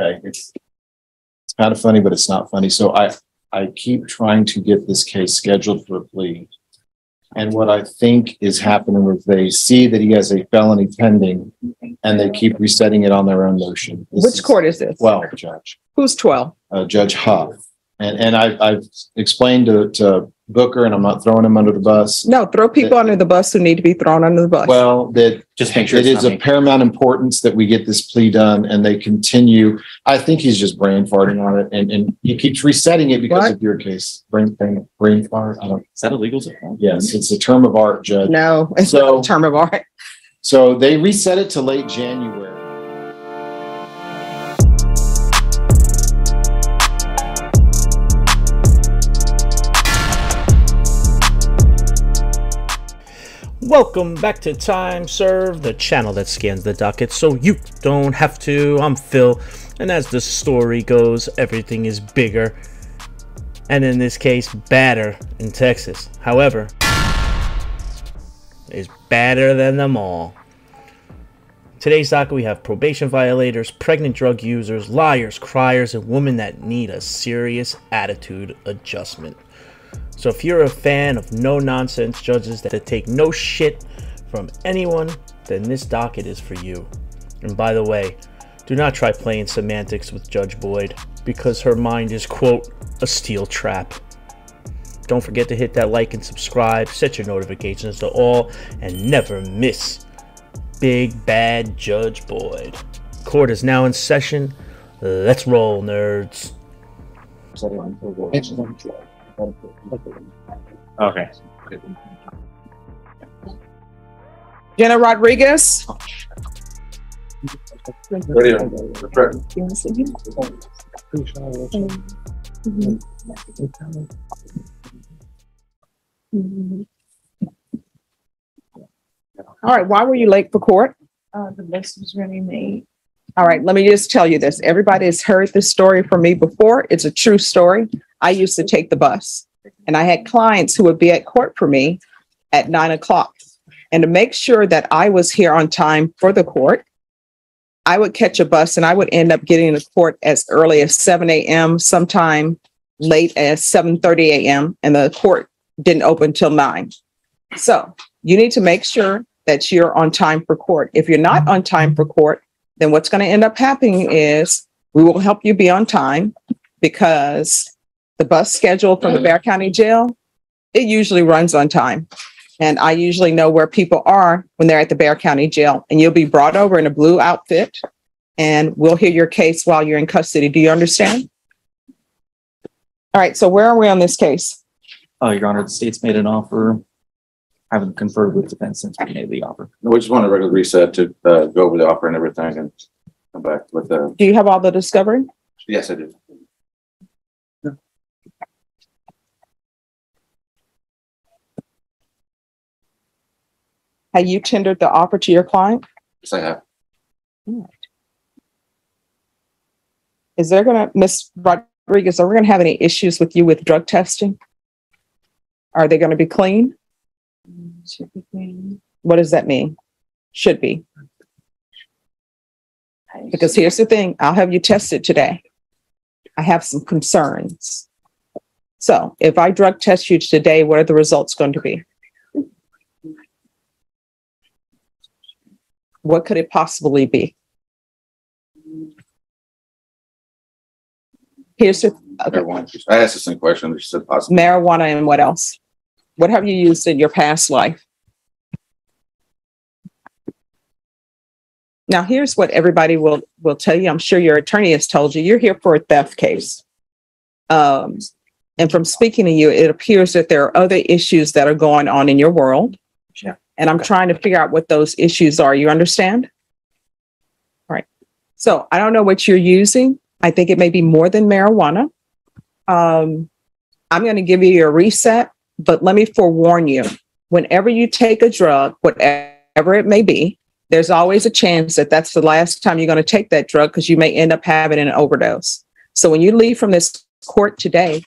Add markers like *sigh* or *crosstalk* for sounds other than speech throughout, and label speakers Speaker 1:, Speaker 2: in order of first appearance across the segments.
Speaker 1: Okay, it's it's kind of funny, but it's not funny. So I, I keep trying to get this case scheduled for a plea. And what I think is happening is they see that he has a felony pending and they keep resetting it on their own motion. This is
Speaker 2: Which court is this?
Speaker 1: Twelve, Judge,
Speaker 2: Who's twelve?
Speaker 1: uh, Judge Huff. And, and I, I've explained to, to Booker and I'm not throwing him under the bus.
Speaker 2: No, throw people under the bus who need to be thrown under the bus.
Speaker 1: Well, that
Speaker 3: Just make sure it's
Speaker 1: of paramount importance that we get this plea done and they continue. I think he's just brain farting on it and, and he keeps resetting it because
Speaker 2: What?
Speaker 1: of your case. Brain, brain, brain fart. I don't,
Speaker 3: Is that illegal?
Speaker 1: yes, it's a term of art, Judge.
Speaker 2: No, it's
Speaker 1: So-
Speaker 2: not a term of art.
Speaker 1: So they reset it to late January.
Speaker 4: Welcome back to Time Served, the channel that scans the docket so you don't have to. I'm Phil, and as the story goes, everything is bigger, and in this case, badder in Texas. However, is badder than them all. Today's docket we have probation violators, pregnant drug users, liars, criers, and women that need a serious attitude adjustment. So if you're a fan of no nonsense judges that take no shit from anyone, then this docket is for you. And by the way, do not try playing semantics with Judge Boyd because her mind is, quote, a steel trap. Don't forget to hit that like and subscribe, set your notifications to all, and never miss Big Bad Judge Boyd. Court is now in session. Let's roll, nerds.
Speaker 3: Okay.
Speaker 2: Jenna Rodriguez. All right, why were you late for court?
Speaker 5: Uh, the list was ready made.
Speaker 2: All right, let me just tell you this. Everybody has heard this story from me before. It's a true story. I used to take the bus and I had clients who would be at court for me at nine o'clock. And to make sure that I was here on time for the court, I would catch a bus and I would end up getting to court as early as seven AM, sometime late as seven thirty AM, and the court didn't open till nine. So you need to make sure that you're on time for court. If you're not on time for court, then what's going to end up happening is we will help you be on time because the bus schedule from the Bexar County Jail, it usually runs on time. And I usually know where people are when they're at the Bexar County Jail and you'll be brought over in a blue outfit and we'll hear your case while you're in custody. Do you understand? All right, so where are we on this case?
Speaker 3: Uh, Your Honor, the state's made an offer. Haven't conferred with defense since we made the offer.
Speaker 6: No, We just want a regular reset to uh go over the offer and everything and come back with the,
Speaker 2: Do you have all the discovery?
Speaker 6: yes, I do.
Speaker 2: Have you tendered the offer to your client?
Speaker 6: Yes, I have.
Speaker 2: Is there gonna, Ms. Rodriguez, are we gonna have any issues with you with drug testing? Are they gonna be clean?
Speaker 5: Should be clean.
Speaker 2: What does that mean? Should be, because here's the thing, I'll have you tested today. I have some concerns. So if I drug test you today, what are the results going to be? What could it possibly be? Here's the, okay,
Speaker 6: Marijuana. I asked the same question. She said possible.
Speaker 2: marijuana and what else? What have you used in your past life? Now, here's what everybody will, will tell you. I'm sure your attorney has told you. You're here for a theft case. Um, and from speaking to you, it appears that there are other issues that are going on in your world.
Speaker 3: Yeah.
Speaker 2: And I'm trying to figure out what those issues are. You understand? All right. So I don't know what you're using. I think it may be more than marijuana. Um, I'm going to give you a reset, but let me forewarn you. Whenever you take a drug, whatever it may be, there's always a chance that that's the last time you're going to take that drug because you may end up having an overdose. So when you leave from this court today,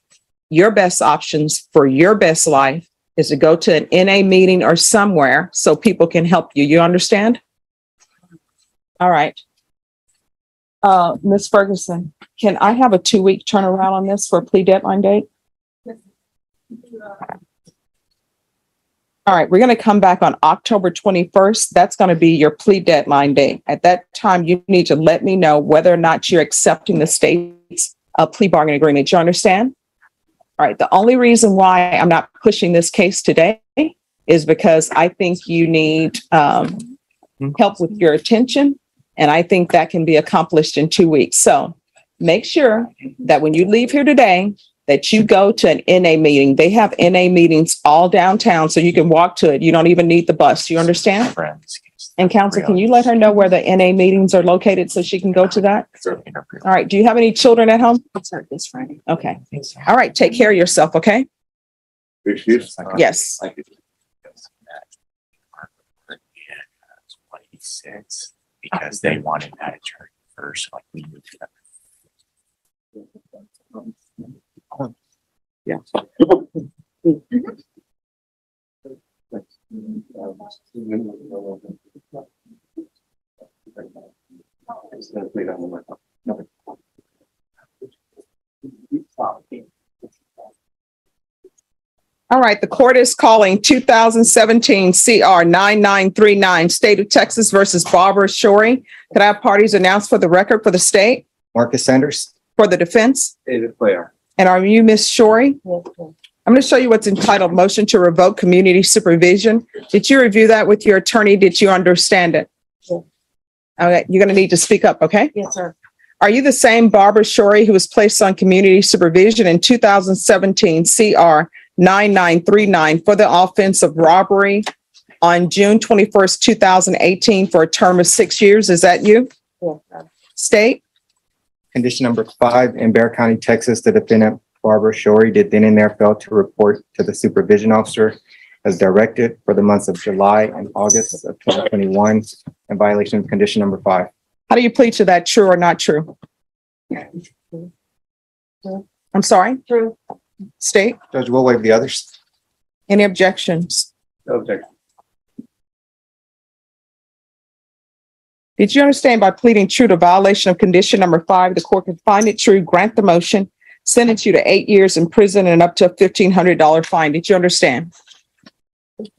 Speaker 2: your best options for your best life is to go to an NA meeting or somewhere so people can help you. You understand? All right. Uh, Ms. Ferguson, can I have a two-week turnaround on this for a plea deadline date? All right, we're gonna come back on October twenty-first. That's gonna be your plea deadline date. At that time, you need to let me know whether or not you're accepting the state's uh, plea bargaining agreement. You understand? All right, the only reason why I'm not pushing this case today is because I think you need um help with your attention. And I think that can be accomplished in two weeks. So make sure that when you leave here today, that you go to an NA meeting. They have NA meetings all downtown, so you can walk to it. You don't even need the bus. You understand?
Speaker 3: Friends.
Speaker 2: And council, can you let her know where the NA meetings are located so she can go to that? All right. Do you have any children at home?
Speaker 5: I'll start this Friday.
Speaker 2: Okay. All right. Take care of yourself, okay?
Speaker 6: Excuse?
Speaker 2: Yes.
Speaker 7: Twenty-six, because they wanted that attorney first, like we moved that.
Speaker 3: Yeah.
Speaker 2: All right, the court is calling two thousand seventeen CR nine nine three nine, State of Texas versus Barbara Shorey. Could I have parties announced for the record for the state,
Speaker 8: Marcus Sanders.
Speaker 2: for the defense?
Speaker 6: David Cuellar.
Speaker 2: And are you Miss Shorey? I'm going to show you what's entitled Motion to Revoke Community Supervision. Did you review that with your attorney? Did you understand it?
Speaker 5: Yes.
Speaker 2: Okay, you're going to need to speak up, okay?
Speaker 5: Yes, sir.
Speaker 2: Are you the same Barbara Shorey who was placed on community supervision in two thousand seventeen CR nine nine three nine for the offense of robbery on June twenty-first, two thousand eighteen for a term of six years? Is that you?
Speaker 5: Yes, sir.
Speaker 2: State?
Speaker 8: Condition number five, in Bexar County, Texas, the defendant Barbara Shorey did then and there fail to report to the supervision officer as directed for the months of July and August of twenty twenty-one in violation of condition number five.
Speaker 2: How do you plead to that? True or not true? I'm sorry,
Speaker 5: True.
Speaker 2: state?
Speaker 8: Judge, we'll waive the others.
Speaker 2: Any objections?
Speaker 6: No objection.
Speaker 2: Did you understand by pleading true to violation of condition number five, the court can find it true, grant the motion, sentence you to eight years in prison and up to a fifteen hundred dollar fine? Did you understand?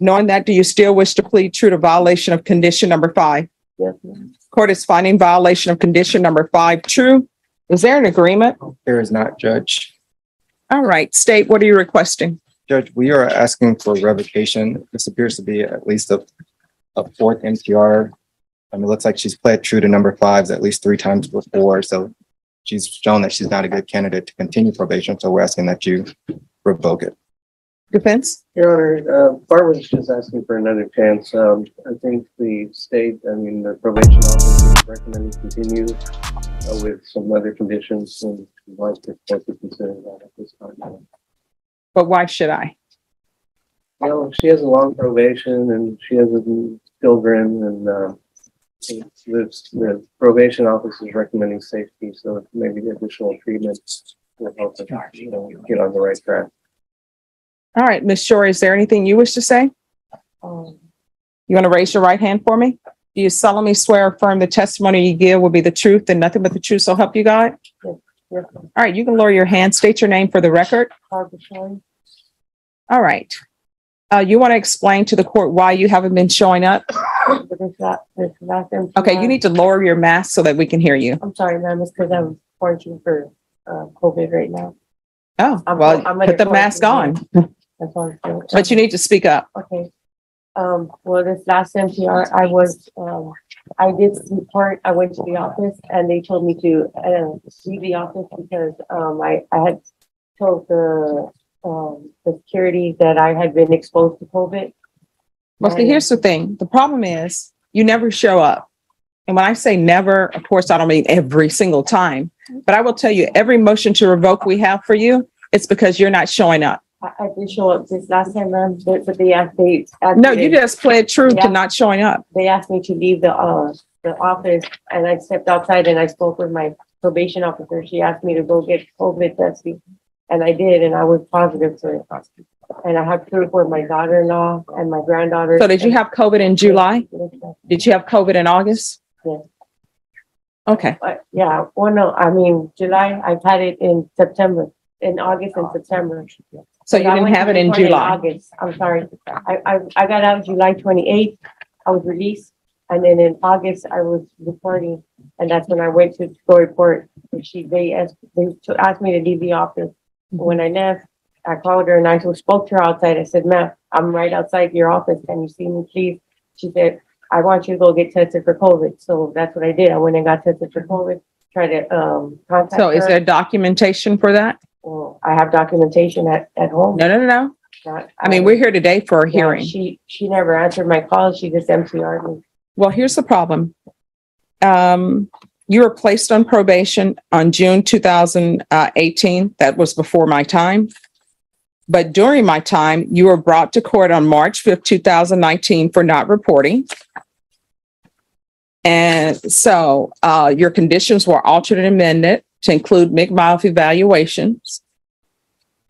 Speaker 2: Knowing that, do you still wish to plead true to violation of condition number five?
Speaker 5: Yes, ma'am.
Speaker 2: Court is finding violation of condition number five true. Is there an agreement?
Speaker 8: There is not, Judge.
Speaker 2: All right, state, what are you requesting?
Speaker 8: Judge, we are asking for revocation. This appears to be at least a, a fourth MTR. I mean, it looks like she's pled true to number fives at least three times before, so she's shown that she's not a good candidate to continue probation, so we're asking that you revoke it.
Speaker 2: Defense?
Speaker 9: Your Honor, uh, Barbara's just asking for another chance. Um, I think the state, I mean, the probation office is recommending continue uh, with some other conditions and we'd like to like to consider that at this time.
Speaker 2: But why should I?
Speaker 9: Well, she has a long probation and she has a children and, uh, the, the probation office is recommending safety, so maybe the additional treatment will help her, you know, get on the right track.
Speaker 2: All right, Ms. Shore, is there anything you wish to say?
Speaker 5: Um,
Speaker 2: You want to raise your right hand for me? Do you solemnly swear or affirm the testimony you give will be the truth and nothing but the truth, so help you God?
Speaker 5: yes, ma'am.
Speaker 2: All right, you can lower your hand, state your name for the record.
Speaker 5: Barbara Shore.
Speaker 2: All right. Uh, you want to explain to the court why you haven't been showing up?
Speaker 5: But it's not, it's.
Speaker 2: Okay, you need to lower your mask so that we can hear you.
Speaker 5: I'm sorry, ma'am, it's because I'm quarantined for, uh, COVID right now.
Speaker 2: Oh,
Speaker 5: I'm-
Speaker 2: well,
Speaker 5: I'm
Speaker 2: put the mask on,
Speaker 5: quarantine. That's all I'm
Speaker 2: but you need to speak up.
Speaker 5: Okay. Um, well, this last NPR, I was, um, I did report, I went to the office and they told me to, uh, leave the office because, um, I, I had told the, um, the security that I had been exposed to COVID.
Speaker 2: Well, see, here's the thing. The problem is you never show up. And when I say never, of course, I don't mean every single time, but I will tell you, every motion to revoke we have for you, it's because you're not showing up.
Speaker 5: I, I did show up this last time, ma'am, but, but they asked, they.
Speaker 2: No, you just pled true
Speaker 5: Yeah.
Speaker 2: to not showing up.
Speaker 5: They asked me to leave the, uh, the office and I stepped outside and I spoke with my probation officer. She asked me to go get COVID testing. And I did, and I was positive for it. And I have proof for my daughter-in-law and my granddaughter.
Speaker 2: So did you have COVID in July? Did you have COVID in August?
Speaker 5: Yes.
Speaker 2: Okay,
Speaker 5: But yeah, well, no, I mean, July, I've had it in September, in August and September.
Speaker 2: so you
Speaker 5: I
Speaker 2: didn't
Speaker 5: went
Speaker 2: have
Speaker 5: to
Speaker 2: it in
Speaker 5: report
Speaker 2: July.
Speaker 5: August, I'm sorry. I, I, I got out July twenty-eighth. I was released. And then in August, I was reporting. And that's when I went to go report. And she, they asked, they to- asked me to leave the office. When I left, I called her and I spoke to her outside. I said, ma'am, I'm right outside your office. Can you see me, please? She said, I want you to go get tested for COVID. So that's what I did. I went and got tested for COVID, tried to, um, contact
Speaker 2: So is
Speaker 5: her.
Speaker 2: there documentation for that?
Speaker 5: Well, I have documentation at, at home.
Speaker 2: No, no, no, no.
Speaker 5: Not-
Speaker 2: I mean, we're here today for a
Speaker 5: Yeah,
Speaker 2: hearing.
Speaker 5: She, she never answered my call. She just MTR'd me.
Speaker 2: Well, here's the problem. Um, you were placed on probation on June two thousand uh. That was before my time. But during my time, you were brought to court on March fifth, two thousand nineteen for not reporting. And so uh, your conditions were altered and amended to include McMiles evaluations.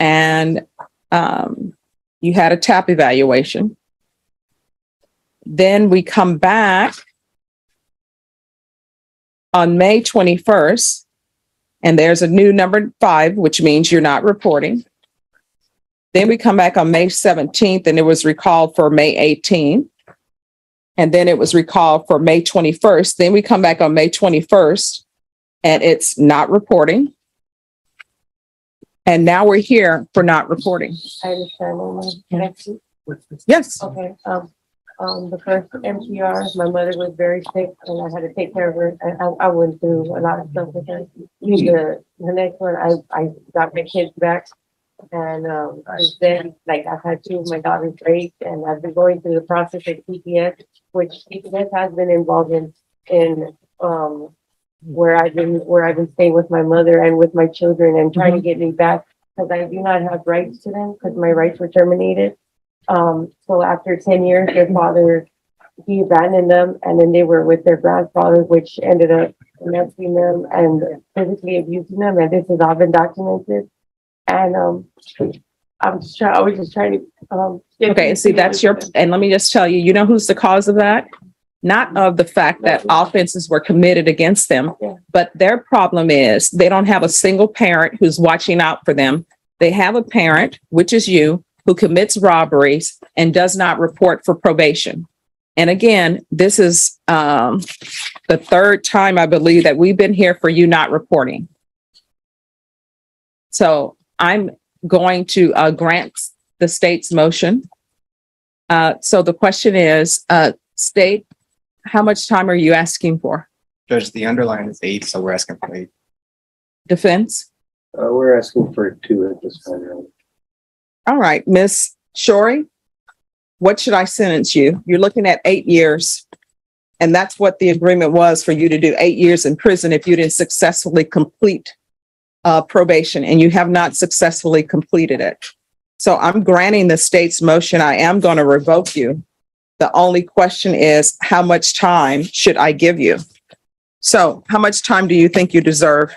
Speaker 2: And um, you had a TAP evaluation. Then we come back on May 21st, and there's a new number five, which means you're not reporting. Then we come back on May 17th, and it was recalled for May 18th. And then it was recalled for May 21st. Then we come back on May 21st, and it's not reporting. And now we're here for not reporting.
Speaker 5: I understand. Mama. Can I speak?
Speaker 2: Yes.
Speaker 5: Okay, um, um, the first MTR, my mother was very sick and I had to take care of her. I, I, I went through a lot of stuff with her. The, the next one, I, I got my kids back. And, um, since then, like I've had two of my daughters raised and I've been going through the process of CPS, which CPS has been involved in, in, um, where I've been, where I've been staying with my mother and with my children and trying to get me back. Cause I do not have rights to them, cause my rights were terminated. Um, so after ten years, their father, he abandoned them and then they were with their grandfather, which ended up molesting them and physically abusing them. And this has all been documented. And, um, I'm just trying, I was just trying to, um. get
Speaker 2: Okay, see, that's your, and let me just tell you, you know who's the cause of that? Not of the fact that offenses were committed against them,
Speaker 5: Yeah.
Speaker 2: but their problem is they don't have a single parent who's watching out for them. They have a parent, which is you, who commits robberies and does not report for probation. And again, this is um the third time I believe that we've been here for you not reporting. So I'm going to uh grant the state's motion. Uh, so the question is, uh, state, how much time are you asking for?
Speaker 8: Judge, the underline is eight, so we're asking for eight.
Speaker 2: Defense?
Speaker 9: Uh, we're asking for two at this time. Your Honor.
Speaker 2: All right, Miss Shorey, what should I sentence you? You're looking at eight years. And that's what the agreement was for you to do, eight years in prison if you didn't successfully complete uh, probation and you have not successfully completed it. So I'm granting the state's motion. I am going to revoke you. The only question is, how much time should I give you? So how much time do you think you deserve?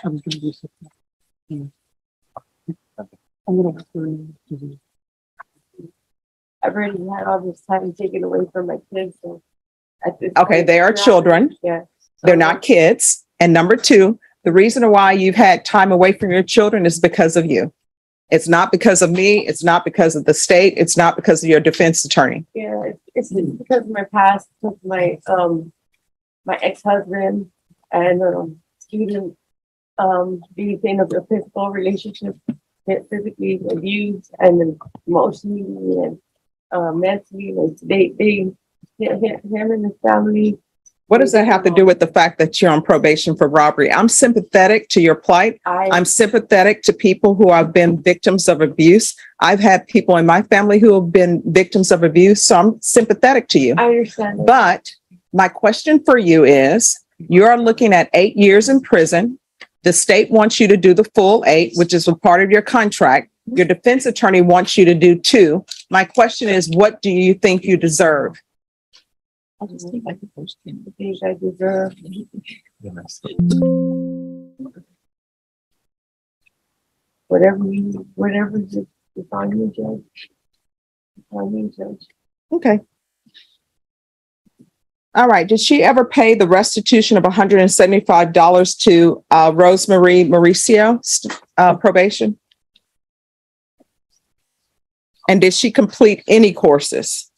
Speaker 5: I've already had all this time taken away from my kids, so. at this
Speaker 2: Okay,
Speaker 5: point,
Speaker 2: they are
Speaker 5: now-
Speaker 2: children.
Speaker 5: Yeah.
Speaker 2: They're not kids. And number two, the reason why you've had time away from your children is because of you. It's not because of me. It's not because of the state. It's not because of your defense attorney.
Speaker 5: Yeah, it's- it's just because of my past, with my, um, my ex-husband and, um, student, um, being in a physical relationship, get physically abused and emotionally and, uh, mentally, like, they, they, him, and his family,
Speaker 2: What does that have to do with the fact that you're on probation for robbery? I'm sympathetic to your plight.
Speaker 5: I,
Speaker 2: I'm sympathetic to people who have been victims of abuse. I've had people in my family who have been victims of abuse, so I'm sympathetic to you.
Speaker 5: I understand.
Speaker 2: But my question for you is, you're looking at eight years in prison. The state wants you to do the full eight, which is a part of your contract. Your defense attorney wants you to do two. My question is, what do you think you deserve?
Speaker 5: I just think I I deserve. Whatever you, whatever you, it's on you, Judge. On you, Judge.
Speaker 2: Okay. All right, did she ever pay the restitution of hundred and seventy-five dollars to uh Rosemarie Mauricio uh probation? And did she complete any courses?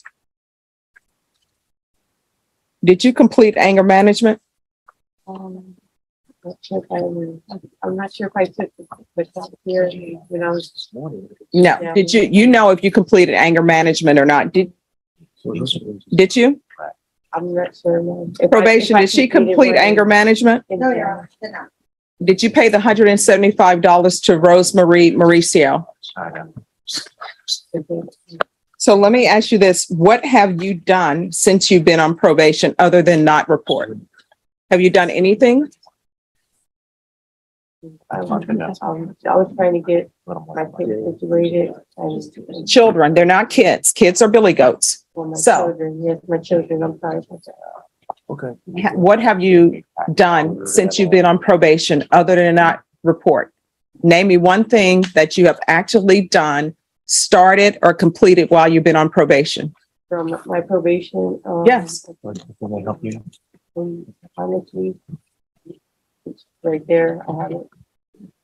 Speaker 2: Did you complete anger management?
Speaker 5: Um, not sure I, I'm not sure if I took the the class here when I was, this morning.
Speaker 2: No.
Speaker 5: Yeah.
Speaker 2: Did you, you know if you completed anger management or not? Did, did you?
Speaker 5: I'm not sure. no. If I-
Speaker 2: Probation,
Speaker 5: if I
Speaker 2: did she
Speaker 5: completed
Speaker 2: complete
Speaker 5: one
Speaker 2: anger management?
Speaker 5: No, in-
Speaker 2: Did you pay the hundred and seventy-five dollars to Rosemarie Mauricio? So let me ask you this, what have you done since you've been on probation other than not report? Have you done anything?
Speaker 5: I was, um, I was trying to get my kids situated and. and
Speaker 2: Children, they're not kids. Kids are billy goats.
Speaker 5: for my
Speaker 2: So-
Speaker 5: children, yes, my children, I'm sorry.
Speaker 3: Okay.
Speaker 2: Ha- What have you done since you've been on probation other than not report? Name me one thing that you have actually done, started or completed while you've been on probation.
Speaker 5: From my probation. um,
Speaker 2: Yes.
Speaker 7: Can I help you?
Speaker 5: um, Honestly. It's right there. I haven't,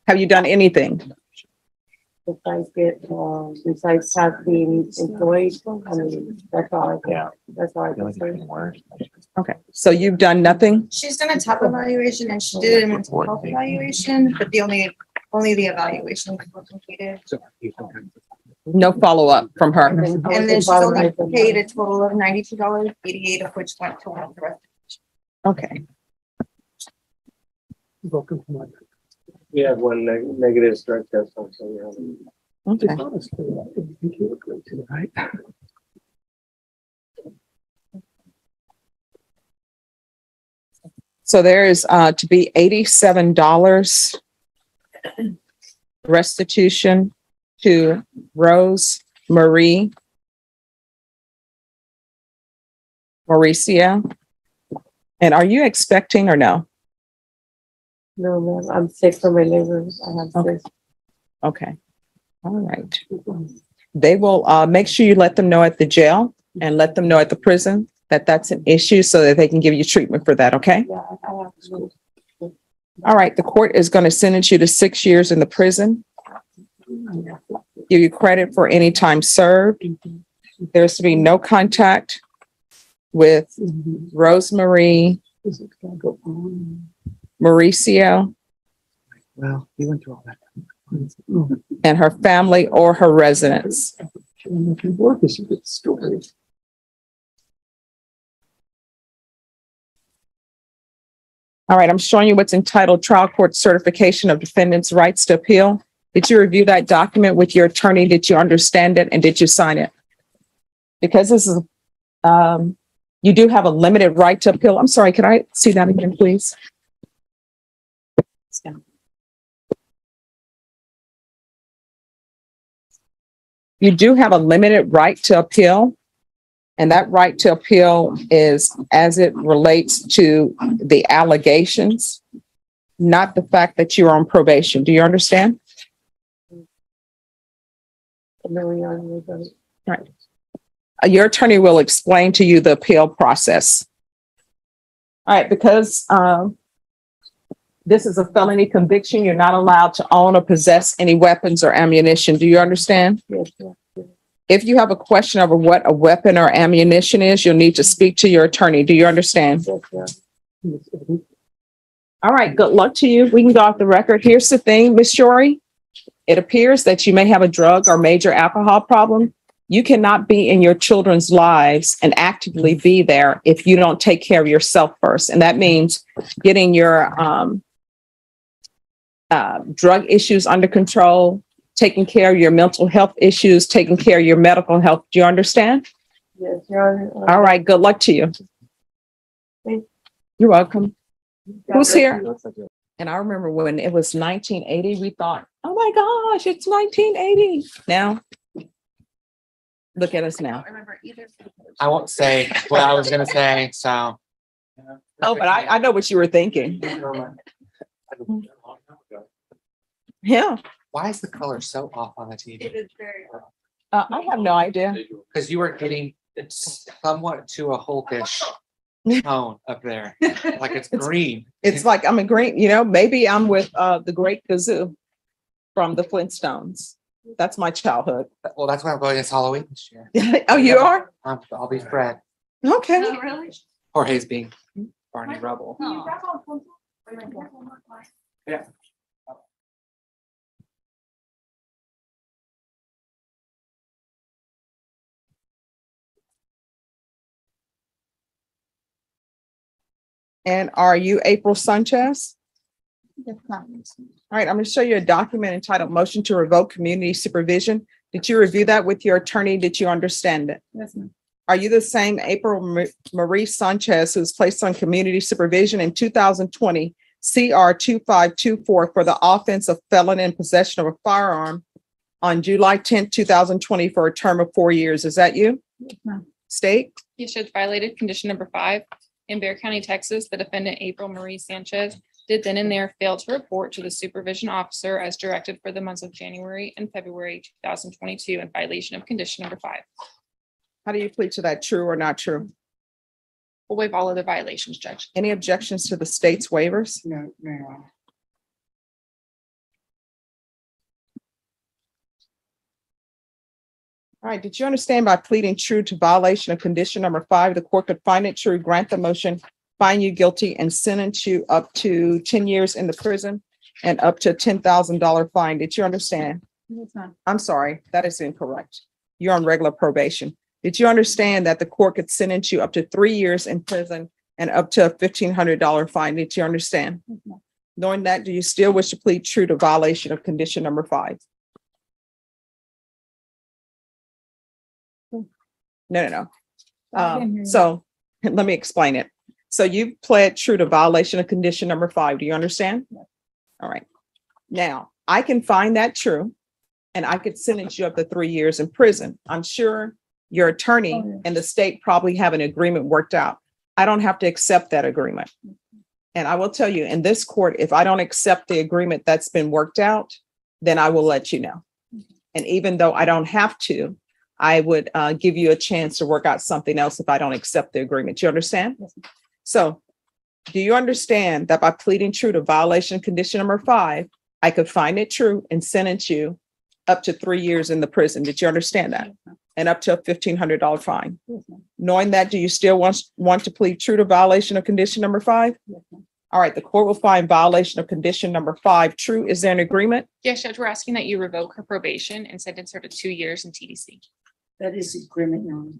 Speaker 2: Have you done anything?
Speaker 5: besides get, um, besides have being employed, I mean, that's all I can,
Speaker 7: Yeah.
Speaker 5: that's all I
Speaker 7: I
Speaker 5: can
Speaker 7: like
Speaker 5: say.
Speaker 2: Okay, so you've done nothing?
Speaker 10: She's done a top evaluation and she did a mental health evaluation, but the only, only the evaluation was completed.
Speaker 2: No follow-up from her?
Speaker 5: And then I
Speaker 10: And
Speaker 5: was
Speaker 10: then she's only paid a total of ninety-two dollars, eighty-eight of which went to one of the rest.
Speaker 2: Okay.
Speaker 9: We have one neg- negative drug test on, so we have.
Speaker 2: Okay. *laughs* So there is uh to be eighty-seven dollars restitution to Rose Marie Mauricia. And are you expecting or no?
Speaker 5: No, ma'am, I'm sick from my liver. I have
Speaker 2: Okay.
Speaker 5: this.
Speaker 2: Okay. All right. They will uh make sure you let them know at the jail and let them know at the prison that that's an issue so that they can give you treatment for that, okay?
Speaker 5: Yeah, I I have. to.
Speaker 2: All right, the court is going to sentence you to six years in the prison. Give you credit for any time served. There's to be no contact with Rosemary Mauricio
Speaker 3: Well, we went through all that.
Speaker 2: and her family or her residence.
Speaker 3: If you work, it's a good story.
Speaker 2: All right, I'm showing you what's entitled Trial Court Certification of Defendant's Rights to Appeal. Did you review that document with your attorney? Did you understand it and did you sign it? Because this is, um, you do have a limited right to appeal. I'm sorry, could I see that again, please? You do have a limited right to appeal. And that right to appeal is as it relates to the allegations, not the fact that you're on probation. Do you understand?
Speaker 5: Don't.
Speaker 2: Uh, Your attorney will explain to you the appeal process. All right, because um, this is a felony conviction, you're not allowed to own or possess any weapons or ammunition. Do you understand?
Speaker 5: Yes,
Speaker 2: If you have a question over what a weapon or ammunition is, you'll need to speak to your attorney. Do you understand?
Speaker 5: yes, yes.
Speaker 2: All right, good luck to you. We can go off the record. Here's the thing, Miss Shorey. It appears that you may have a drug or major alcohol problem. You cannot be in your children's lives and actively be there if you don't take care of yourself first. And that means getting your um uh, drug issues under control, taking care of your mental health issues, taking care of your medical health. Do you understand?
Speaker 5: Yes, Your Honor.
Speaker 2: All right, good luck to you.
Speaker 5: Thank-
Speaker 2: You're welcome.
Speaker 5: God
Speaker 2: Who's here? And I remember when it was nineteen eighty, we thought, oh my gosh, it's nineteen eighty. Now, look at us now.
Speaker 10: remember either.
Speaker 11: I won't say what I was gonna say, so.
Speaker 2: Oh, but I, I know what you were thinking. Yeah,
Speaker 11: Why is the color so off on the
Speaker 10: It
Speaker 11: TV?
Speaker 10: is very.
Speaker 2: uh, I have no idea.
Speaker 11: Because you were getting somewhat to a whole dish. *laughs* tone up there, *laughs* like it's green.
Speaker 2: It's like I'm a green, you know, maybe I'm with uh the Great Gazoo from the Flintstones. That's my childhood.
Speaker 11: Well, that's why I'm going as Halloween this year. *laughs*
Speaker 2: Oh, you are?
Speaker 11: Um, I'll be Fred.
Speaker 2: Okay.
Speaker 10: really?
Speaker 11: Jorge's being Barney Rubble. Yeah.
Speaker 2: And are you April Sanchez? Yes, ma'am. All right, I'm going to show you a document entitled Motion to Revoke Community Supervision. Did you review that with your attorney? Did you understand it?
Speaker 10: Yes, ma'am.
Speaker 2: Are you the same April Ma- Marie Sanchez who was placed on community supervision in two thousand twenty CR two five two four for the offense of felon in possession of a firearm on July tenth, two thousand twenty for a term of four years? Is that you?
Speaker 10: ma'am.
Speaker 2: State?
Speaker 12: Yes, Judge violated condition number five. In Bexar County, Texas, the defendant April Marie Sanchez did then and there fail to report to the supervision officer as directed for the months of January and February two thousand twenty-two in violation of condition number five.
Speaker 2: How do you plead to that? True or not true?
Speaker 12: We'll waive all other violations, Judge.
Speaker 2: Any objections to the state's waivers?
Speaker 11: No, no.
Speaker 2: All right, did you understand by pleading true to violation of condition number five, the court could find it true, grant the motion, find you guilty and sentence you up to ten years in the prison and up to ten thousand dollar fine. Did you understand? I'm sorry, that is incorrect. You're on regular probation. Did you understand that the court could sentence you up to three years in prison and up to a fifteen hundred dollar fine? Did you understand? Knowing that, do you still wish to plead true to violation of condition number five? No, no, no.
Speaker 10: I didn't hear
Speaker 2: Um, so *laughs* let me explain it. So you pled true to violation of condition number five. Do you understand? All right. Now, I can find that true and I could sentence you up to three years in prison. I'm sure your attorney
Speaker 10: Oh,
Speaker 2: and the state probably have an agreement worked out. I don't have to accept that agreement. And I will tell you, in this court, if I don't accept the agreement that's been worked out, then I will let you know. And even though I don't have to, I would uh, give you a chance to work out something else if I don't accept the agreement. You understand?
Speaker 10: Yes,
Speaker 2: So do you understand that by pleading true to violation of condition number five, I could find it true and sentence you up to three years in the prison? Did you understand that?
Speaker 10: Yes.
Speaker 2: And up to a fifteen hundred dollar fine?
Speaker 10: Yes.
Speaker 2: Knowing that, do you still want, want to plead true to violation of condition number five?
Speaker 10: Yes, ma'am.
Speaker 2: All right, the court will find violation of condition number five true. Is there an agreement?
Speaker 12: Yes, Judge, we're asking that you revoke her probation and sentence her to two years in TDC.
Speaker 10: That is agreement, Your Honor.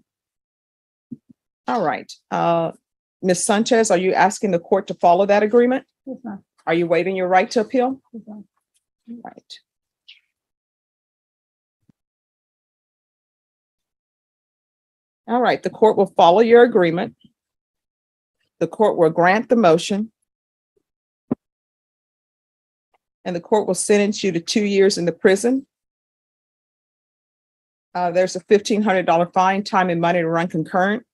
Speaker 2: All right, uh, Ms. Sanchez, are you asking the court to follow that agreement?
Speaker 10: Yes, ma'am.
Speaker 2: Are you waiving your right to appeal?
Speaker 10: Yes, ma'am.
Speaker 2: Right. All right, the court will follow your agreement. The court will grant the motion. And the court will sentence you to two years in the prison. Uh, there's a fifteen hundred dollar fine, time and money to run concurrent.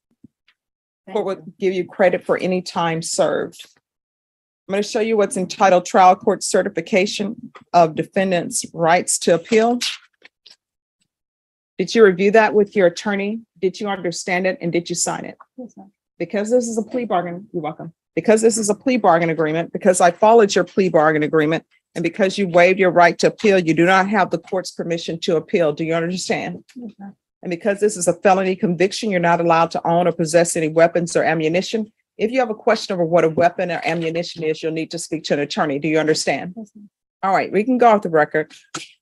Speaker 2: Court will give you credit for any time served. I'm going to show you what's entitled Trial Court Certification of Defendant's Rights to Appeal. Did you review that with your attorney? Did you understand it and did you sign it? Because this is a plea bargain, you're welcome. Because this is a plea bargain agreement, because I followed your plea bargain agreement, and because you waived your right to appeal, you do not have the court's permission to appeal. Do you understand? And because this is a felony conviction, you're not allowed to own or possess any weapons or ammunition. If you have a question over what a weapon or ammunition is, you'll need to speak to an attorney. Do you understand? All right, we can go off the record.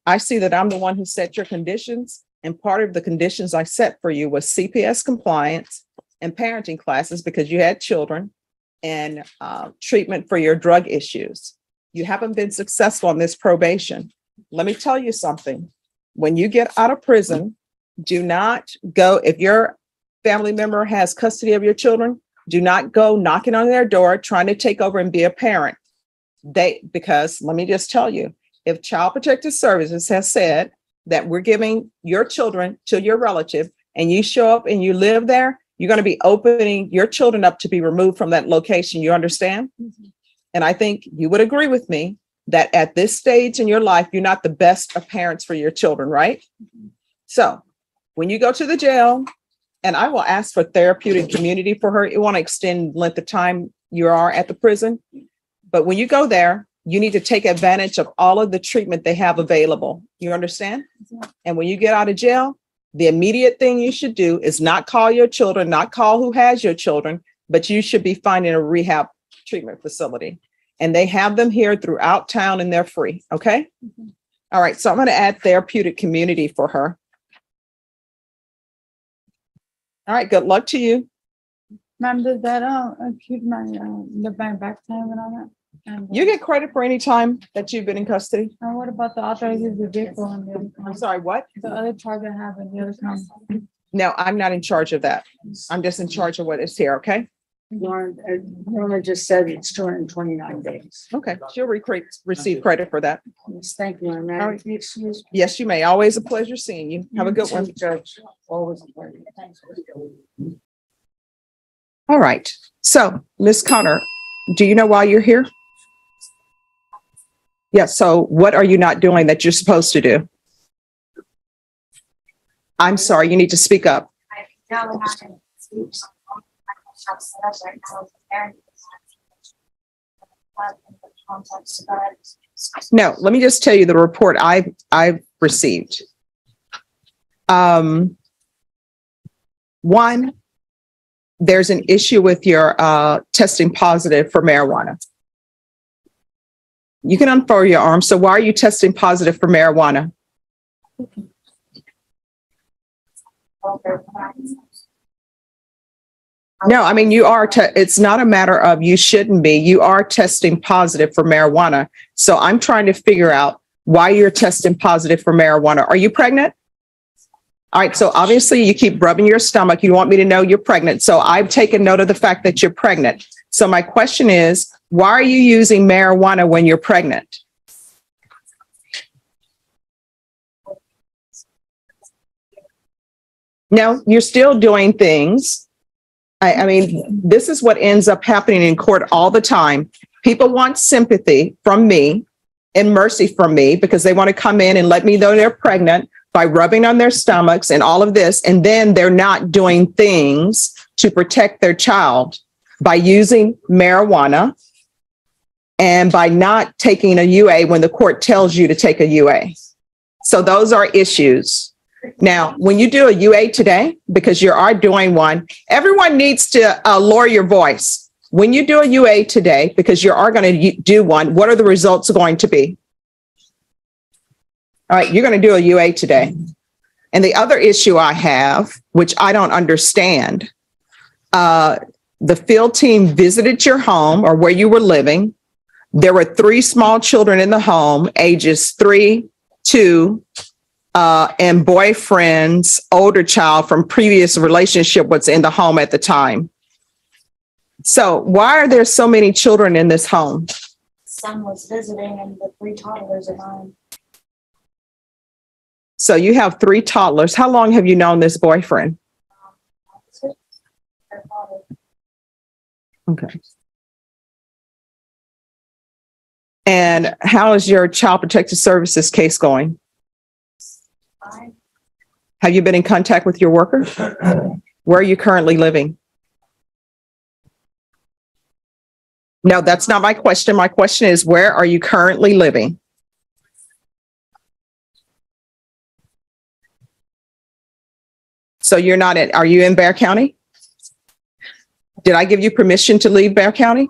Speaker 2: I see that I'm the one who set your conditions. And part of the conditions I set for you was CPS compliance and parenting classes because you had children and uh, treatment for your drug issues. You haven't been successful on this probation. Let me tell you something. When you get out of prison, do not go, if your family member has custody of your children, do not go knocking on their door trying to take over and be a parent. They, because let me just tell you, if Child Protective Services has said that we're giving your children to your relative and you show up and you live there, you're going to be opening your children up to be removed from that location. You understand? Mm-hmm. And I think you would agree with me that at this stage in your life, you're not the best of parents for your children, right? So when you go to the jail and I will ask for therapeutic community for her. you want to extend length of time you are at the prison. But when you go there, you need to take advantage of all of the treatment they have available. You understand? And when you get out of jail, the immediate thing you should do is not call your children, not call who has your children, but you should be finding a rehab treatment facility. And they have them here throughout town and they're free. Okay? All right. So I'm going to add therapeutic community for her. All right. Good luck to you.
Speaker 13: Ma'am, does that, uh, keep my, uh, the bank back time and all that? And, uh,
Speaker 2: You get credit for any time that you've been in custody.
Speaker 13: And what about the authorizing the vehicle and the other?
Speaker 2: I'm sorry, what?
Speaker 13: The other charge I have and the other count.
Speaker 2: No, I'm not in charge of that. I'm just in charge of what is here. Okay?
Speaker 14: Lauren, uh, Norma just said it's two hundred and twenty-nine days.
Speaker 2: Okay. She'll recre- receive credit for that.
Speaker 14: Yes, Thank you, and
Speaker 2: All
Speaker 14: I,
Speaker 2: right.
Speaker 14: excuse.
Speaker 2: Yes, you may. Always a pleasure seeing you. Have a good one.
Speaker 14: Judge, always a pleasure. Thanks.
Speaker 2: All right. So, Ms. Connor, do you know why you're here? Yes. so what are you not doing that you're supposed to do? I'm sorry, you need to speak up. No, let me just tell you the report I, I've received. Um, one, there's an issue with your, uh, testing positive for marijuana. You can unfurl your arm. So why are you testing positive for marijuana? No, I mean, you are, te- it's not a matter of you shouldn't be. You are testing positive for marijuana. So I'm trying to figure out why you're testing positive for marijuana. Are you pregnant? All right, so obviously you keep rubbing your stomach. You want me to know you're pregnant. So I've taken note of the fact that you're pregnant. So my question is, why are you using marijuana when you're pregnant? No, you're still doing things. I, I mean, this is what ends up happening in court all the time. People want sympathy from me and mercy from me because they want to come in and let me know they're pregnant by rubbing on their stomachs and all of this. And then they're not doing things to protect their child by using marijuana and by not taking a UA when the court tells you to take a UA. So those are issues. Now, when you do a UA today, because you are doing one, everyone needs to uh, lower your voice. When you do a UA today, because you are going to do one, what are the results going to be? All right, you're going to do a UA today. And the other issue I have, which I don't understand, uh, the field team visited your home or where you were living. There were three small children in the home, ages three, two, uh, and boyfriend's older child from previous relationship was in the home at the time. So why are there so many children in this home?
Speaker 10: Son was visiting and the three toddlers are mine.
Speaker 2: So you have three toddlers. How long have you known this boyfriend? Okay. And how is your child protective services case going? Have you been in contact with your worker? *coughs* Where are you currently living? No, that's not my question. My question is, where are you currently living? So you're not in, are you in Bexar County? Did I give you permission to leave Bexar County?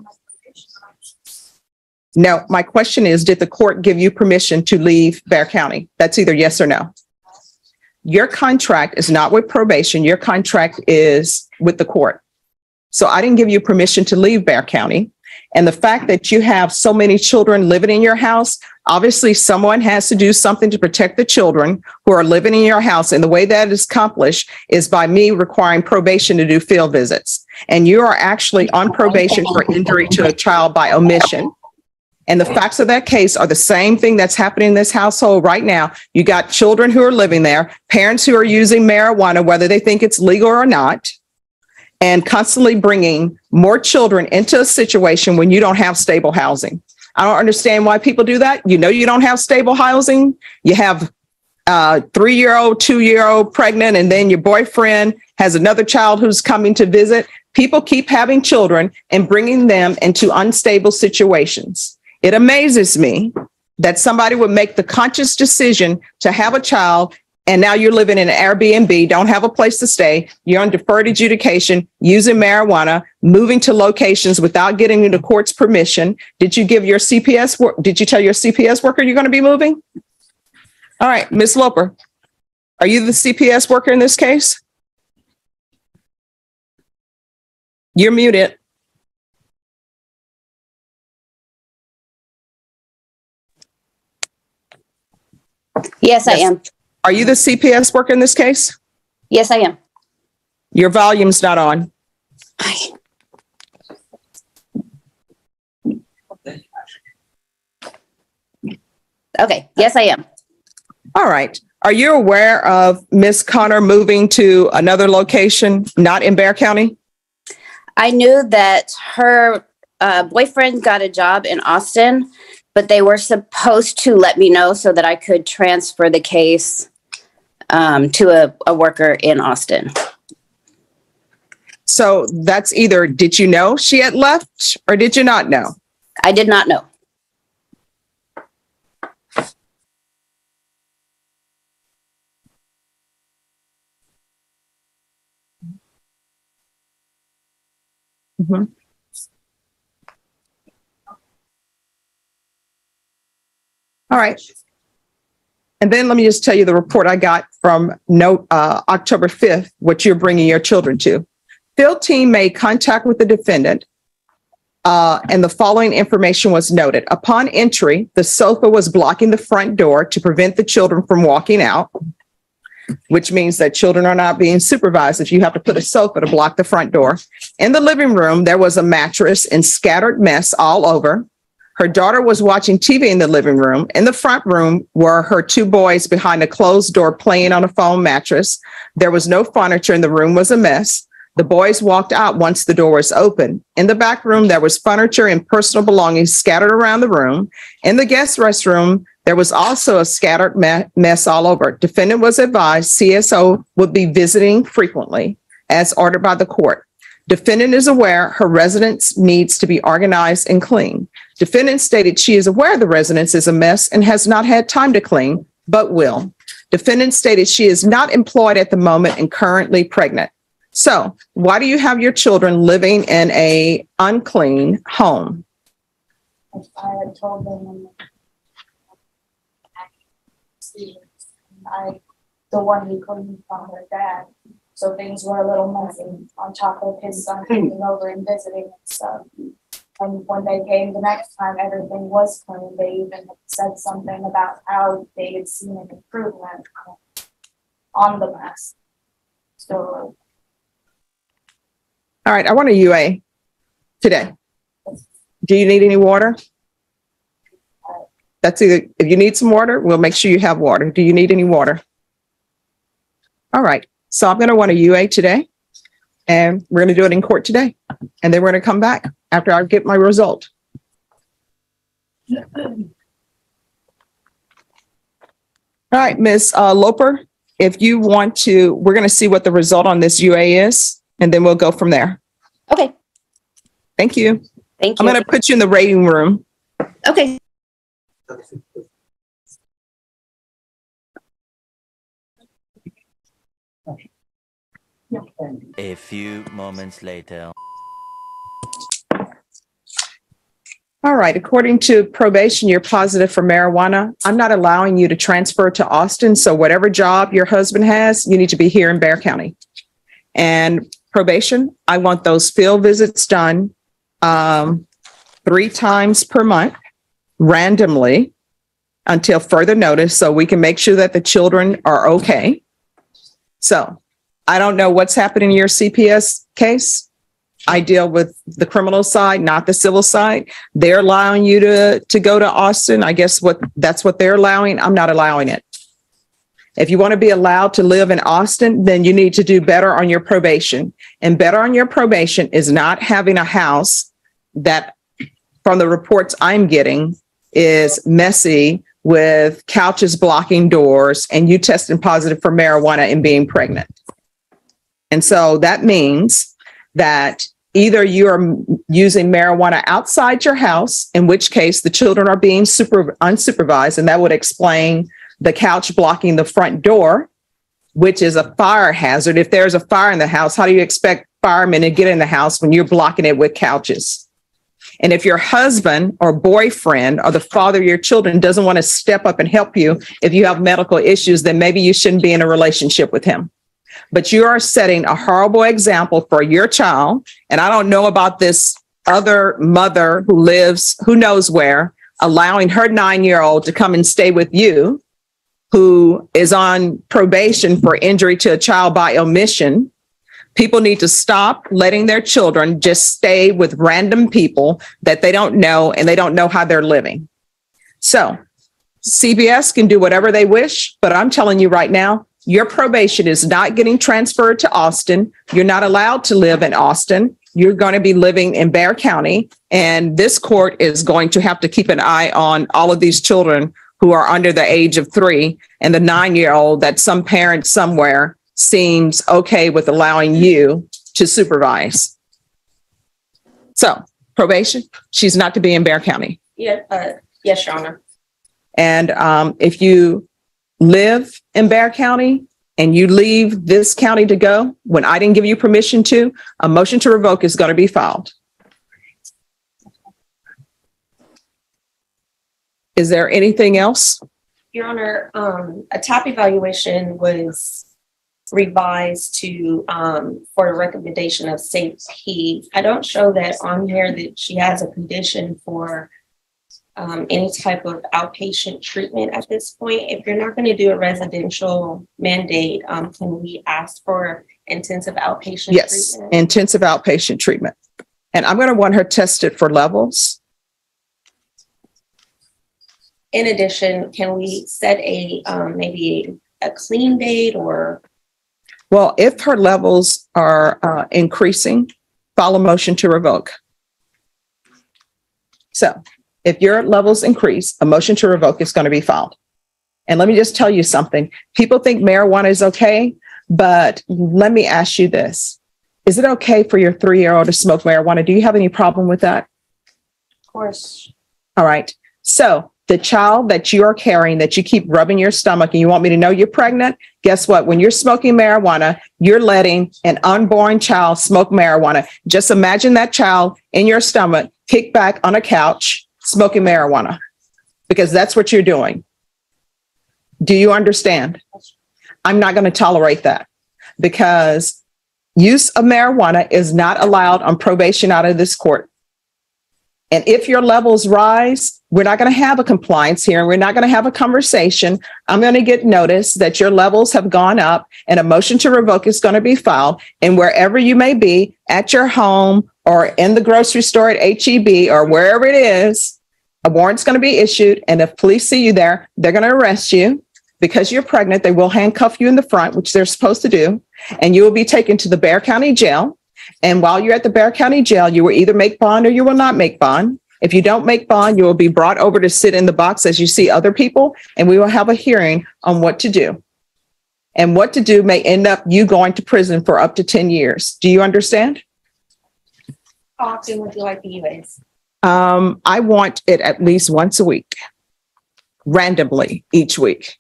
Speaker 2: No, my question is, did the court give you permission to leave Bexar County? That's either yes or no. Your contract is not with probation. Your contract is with the court. So I didn't give you permission to leave Bexar County. And the fact that you have so many children living in your house, obviously someone has to do something to protect the children who are living in your house. And the way that is accomplished is by me requiring probation to do field visits. And you are actually on probation for injury to a child by omission. And the facts of that case are the same thing that's happening in this household right now. You got children who are living there, parents who are using marijuana, whether they think it's legal or not, and constantly bringing more children into a situation when you don't have stable housing. I don't understand why people do that. You know, you don't have stable housing. You have uh, three-year-old, two-year-old pregnant, and then your boyfriend has another child who's coming to visit. People keep having children and bringing them into unstable situations. It amazes me that somebody would make the conscious decision to have a child and now you're living in an Airbnb, don't have a place to stay, you're on deferred adjudication, using marijuana, moving to locations without getting the court's permission. Did you give your CPS work? Did you tell your CPS worker you're going to be moving? All right, Ms. Loper, are you the CPS worker in this case? You're muted.
Speaker 15: Yes, I am.
Speaker 2: Are you the CPS worker in this case?
Speaker 15: Yes, I am.
Speaker 2: Your volume's not on.
Speaker 15: Okay, yes, I am.
Speaker 2: All right. Are you aware of Miss Connor moving to another location, not in Bexar County?
Speaker 15: I knew that her uh, boyfriend got a job in Austin, but they were supposed to let me know so that I could transfer the case um, to a, a worker in Austin.
Speaker 2: So that's either, did you know she had left or did you not know?
Speaker 15: I did not know.
Speaker 2: Mhm. All right. And then let me just tell you the report I got from note, uh, October 5th, what you're bringing your children to. Field team made contact with the defendant. Uh, and the following information was noted. Upon entry, the sofa was blocking the front door to prevent the children from walking out, which means that children are not being supervised if you have to put a sofa to block the front door. In the living room, there was a mattress and scattered mess all over. Her daughter was watching TV in the living room. In the front room were her two boys behind a closed door playing on a foam mattress. There was no furniture and the room was a mess. The boys walked out once the door was open. In the back room, there was furniture and personal belongings scattered around the room. In the guest restroom, there was also a scattered mess all over. Defendant was advised CSO would be visiting frequently as ordered by the court. Defendant is aware her residence needs to be organized and clean. Defendant stated she is aware the residence is a mess and has not had time to clean, but will. Defendant stated she is not employed at the moment and currently pregnant. So why do you have your children living in a unclean home?
Speaker 16: I had told them. I, the one who couldn't from her dad, so things were a little messy on top of his son coming over and visiting and stuff. And when they came the next time, everything was clean, they even said something about how they had seen an improvement on the mess. So
Speaker 2: All right, I want a UA today. Do you need any water? That's either, if you need some water, we'll make sure you have water. Do you need any water? All right, so I'm gonna want a UA today. And we're gonna do it in court today. And then we're gonna come back after I get my result. All right, Ms. uh, Loper, if you want to, we're gonna see what the result on this UA is, and then we'll go from there.
Speaker 15: Okay,
Speaker 2: Thank you.
Speaker 15: thank you.
Speaker 2: I'm
Speaker 15: you.
Speaker 2: gonna put you in the rating room.
Speaker 15: Okay.
Speaker 17: A few moments later.
Speaker 2: All right, according to probation, you're positive for marijuana. I'm not allowing you to transfer to Austin, so whatever job your husband has, you need to be here in Bexar County. And probation, I want those field visits done um, three times per month randomly until further notice, so we can make sure that the children are okay. So I don't know what's happening in your CPS case. I deal with the criminal side, not the civil side. They're allowing you to, to go to Austin. I guess what, that's what they're allowing. I'm not allowing it. If you want to be allowed to live in Austin, then you need to do better on your probation. And better on your probation is not having a house that, from the reports I'm getting, is messy with couches blocking doors and you testing positive for marijuana and being pregnant. And so that means that either you are using marijuana outside your house, in which case the children are being super unsupervised, and that would explain the couch blocking the front door, which is a fire hazard. If there's a fire in the house, how do you expect firemen to get in the house when you're blocking it with couches? And if your husband or boyfriend or the father of your children doesn't want to step up and help you if you have medical issues, then maybe you shouldn't be in a relationship with him. But you are setting a horrible example for your child. And I don't know about this other mother who lives who knows where, allowing her nine year old to come and stay with you, who is on probation for injury to a child by omission. People need to stop letting their children just stay with random people that they don't know and they don't know how they're living. So CPS can do whatever they wish, but I'm telling you right now, your probation is not getting transferred to Austin. You're not allowed to live in Austin. You're going to be living in Bexar County. And this court is going to have to keep an eye on all of these children who are under the age of three and the nine year old that some parent somewhere seems okay with allowing you to supervise. So probation, she's not to be in Bexar County.
Speaker 5: Yeah, uh, yes, Your Honor.
Speaker 2: And um, if you live in Bexar County and you leave this county to go when I didn't give you permission to, a motion to revoke is going to be filed. Is there anything else?
Speaker 5: Your Honor, um, a TAP evaluation was revised to, um, for the recommendation of safety. I don't show that on here that she has a condition for um, any type of outpatient treatment at this point. If you're not going to do a residential mandate, um, can we ask for intensive outpatient
Speaker 2: Yes,
Speaker 5: treatment?
Speaker 2: intensive outpatient treatment. And I'm going to want her tested for levels.
Speaker 5: In addition, can we set a, um, maybe a clean date or
Speaker 2: Well, if her levels are uh, increasing, file a motion to revoke. So if your levels increase, a motion to revoke is going to be filed. And let me just tell you something. People think marijuana is okay, but let me ask you this. Is it okay for your three-year-old to smoke marijuana? Do you have any problem with that?
Speaker 5: Of course,
Speaker 2: All right. So the child that you are carrying, that you keep rubbing your stomach and you want me to know you're pregnant, guess what? When you're smoking marijuana, you're letting an unborn child smoke marijuana. Just imagine that child in your stomach, kick back on a couch, smoking marijuana, because that's what you're doing. Do you understand? I'm not going to tolerate that because use of marijuana is not allowed on probation out of this court. And if your levels rise, we're not going to have a compliance hearing. We're not going to have a conversation. I'm going to get notice that your levels have gone up and a motion to revoke is going to be filed. And wherever you may be at your home or in the grocery store at HEB or wherever it is, a warrant's going to be issued. And if police see you there, they're going to arrest you because you're pregnant. They will handcuff you in the front, which they're supposed to do. And you will be taken to the Bexar County Jail. And while you're at the Bexar County Jail, you will either make bond or you will not make bond. If you don't make bond, you will be brought over to sit in the box as you see other people, and we will have a hearing on what to do. And what to do may end up you going to prison for up to 10 years. Do you understand?
Speaker 5: how often would you like the UAs?
Speaker 2: Um, I want it at least once a week, randomly each week.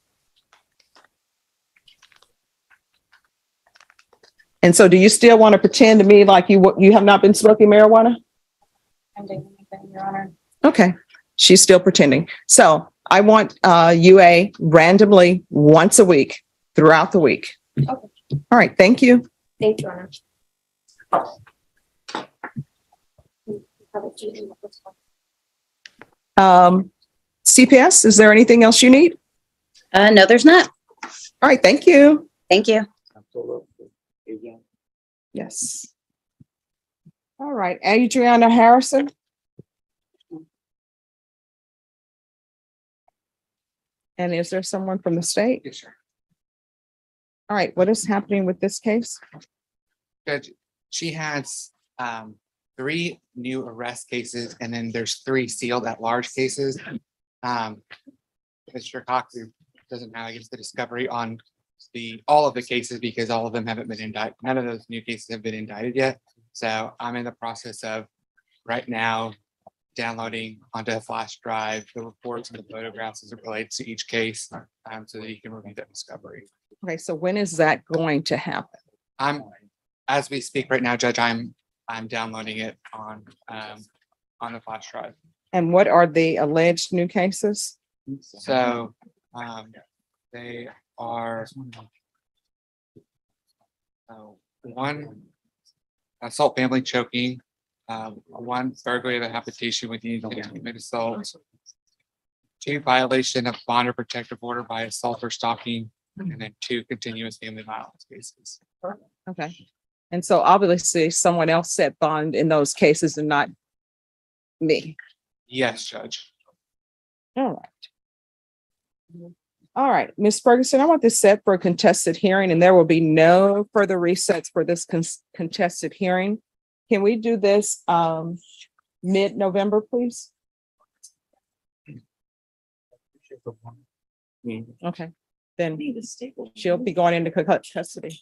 Speaker 2: And so do you still want to pretend to me like you, you have not been smoking marijuana?
Speaker 16: Anything, Your Honor.
Speaker 2: Okay, she's still pretending. So I want uh UA randomly once a week throughout the week.
Speaker 5: Okay.
Speaker 2: All right, thank you.
Speaker 5: Thank you, Your Honor.
Speaker 2: Um, CPS, is there anything else you need?
Speaker 15: Uh, no, there's not.
Speaker 2: All right, thank you.
Speaker 15: Thank you.
Speaker 2: Yes. All right, Adriana Harrison. And is there someone from the state?
Speaker 11: Yes, sir.
Speaker 2: All right, what is happening with this case?
Speaker 11: Judge, she has um three new arrest cases and then there's three sealed at large cases. Um, Mr. Cox doesn't have, I guess, the discovery on the, all of the cases because all of them haven't been indicted. None of those new cases have been indicted yet. So I'm in the process of right now downloading onto a flash drive the reports and the photographs as it relates to each case, um, so that you can review that discovery.
Speaker 2: Okay, so when is that going to happen?
Speaker 11: I'm, as we speak right now, Judge, I'm, I'm downloading it on, um, on the flash drive.
Speaker 2: And what are the alleged new cases?
Speaker 11: So, um, they are. uh, One assault family choking, um, one burglary of a habitation with the intent to commit assault. Two violation of bond or protective order by assault or stalking, and then two continuous family violence cases.
Speaker 2: Okay. And so obviously someone else set bond in those cases and not me.
Speaker 11: Yes, Judge.
Speaker 2: All right. All right, Ms. Ferguson, I want this set for a contested hearing and there will be no further resets for this cons- contested hearing. Can we do this um mid-November, please? Okay, then she'll be going into cu- custody.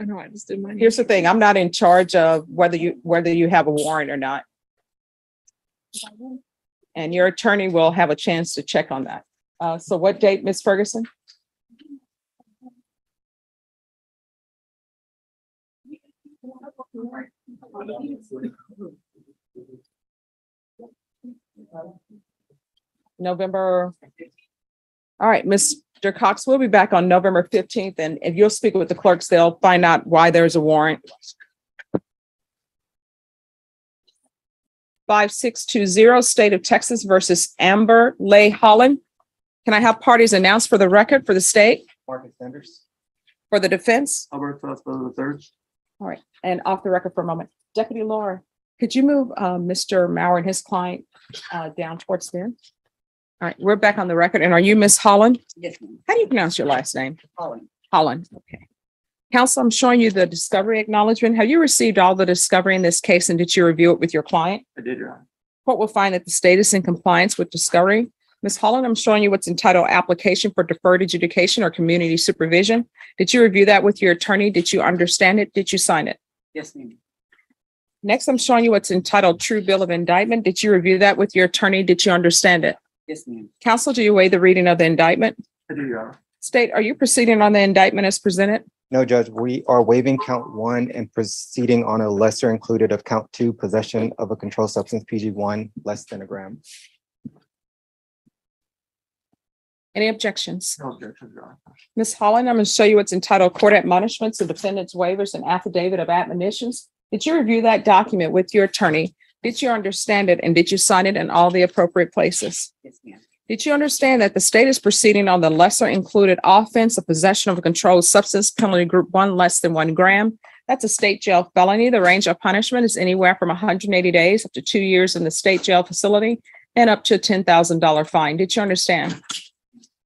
Speaker 12: I know, I just did mine.
Speaker 2: Here's the thing, I'm not in charge of whether you, whether you have a warrant or not. And your attorney will have a chance to check on that. Uh, so what date, Ms. Ferguson? November. All right, Mr. Cox, we'll be back on November fifteenth, and if you'll speak with the clerks, they'll find out why there's a warrant. Five, six, two, zero, State of Texas versus Amber Lay Holland. Can I have parties announced for the record for the state,
Speaker 8: Marcus Sanders.
Speaker 2: for the defense?
Speaker 8: Albert the third.
Speaker 2: All right, and off the record for a moment. Deputy Laura, could you move uh Mr. Mauer and his client uh down towards there? All right, we're back on the record. And are you Miss Holland?
Speaker 14: Yes, ma'am.
Speaker 2: How do you pronounce your last name?
Speaker 14: Holland.
Speaker 2: Holland, okay. Counsel, I'm showing you the discovery acknowledgement. Have you received all the discovery in this case and did you review it with your client?
Speaker 8: I did, Your Honor.
Speaker 2: Court will find that the state is in compliance with discovery. Ms. Holland, I'm showing you what's entitled application for deferred adjudication or community supervision. Did you review that with your attorney? Did you understand it? Did you sign it?
Speaker 14: Yes, ma'am.
Speaker 2: Next, I'm showing you what's entitled true bill of indictment. Did you review that with your attorney? Did you understand it?
Speaker 14: Yes, ma'am.
Speaker 2: Counsel, do you weigh the reading of the indictment?
Speaker 8: I do, Your Honor.
Speaker 2: State, are you proceeding on the indictment as presented?
Speaker 8: No, Judge, we are waiving count one and proceeding on a lesser included of count two, possession of a controlled substance, PG one, less than a gram.
Speaker 2: Any objections?
Speaker 8: No objection, Your Honor.
Speaker 2: Ms. Holland, I'm going to show you what's entitled Court Admonishments, the defendant's waivers and affidavit of admonitions. Did you review that document with your attorney? Did you understand it and did you sign it in all the appropriate places?
Speaker 14: Yes, ma'am.
Speaker 2: Did you understand that the state is proceeding on the lesser included offense of possession of a controlled substance penalty group one less than one gram? That's a state jail felony. The range of punishment is anywhere from hundred and eighty days up to two years in the state jail facility and up to a ten thousand dollar fine. Did you understand?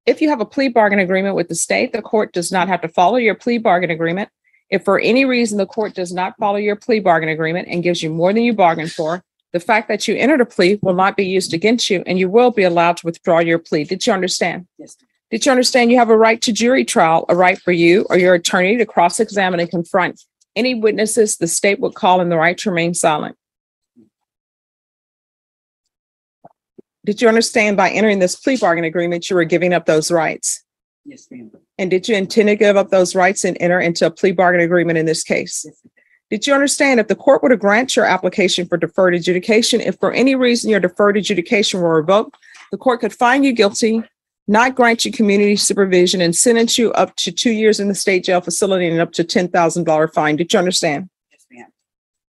Speaker 2: If you have a plea bargain agreement with the state, the court does not have to follow your plea bargain agreement. If for any reason the court does not follow your plea bargain agreement and gives you more than you bargained for, the fact that you entered a plea will not be used against you and you will be allowed to withdraw your plea. Did you understand?
Speaker 14: Yes.
Speaker 2: Did you understand you have a right to jury trial, a right for you or your attorney to cross-examine and confront any witnesses the state would call and the right to remain silent? Did you understand by entering this plea bargain agreement, you were giving up those rights?
Speaker 14: Yes, ma'am.
Speaker 2: And did you intend to give up those rights and enter into a plea bargain agreement in this case? Did you understand if the court were to grant your application for deferred adjudication, if for any reason your deferred adjudication were revoked, the court could find you guilty, not grant you community supervision and sentence you up to two years in the state jail facility and up to ten thousand dollar fine. Did you understand?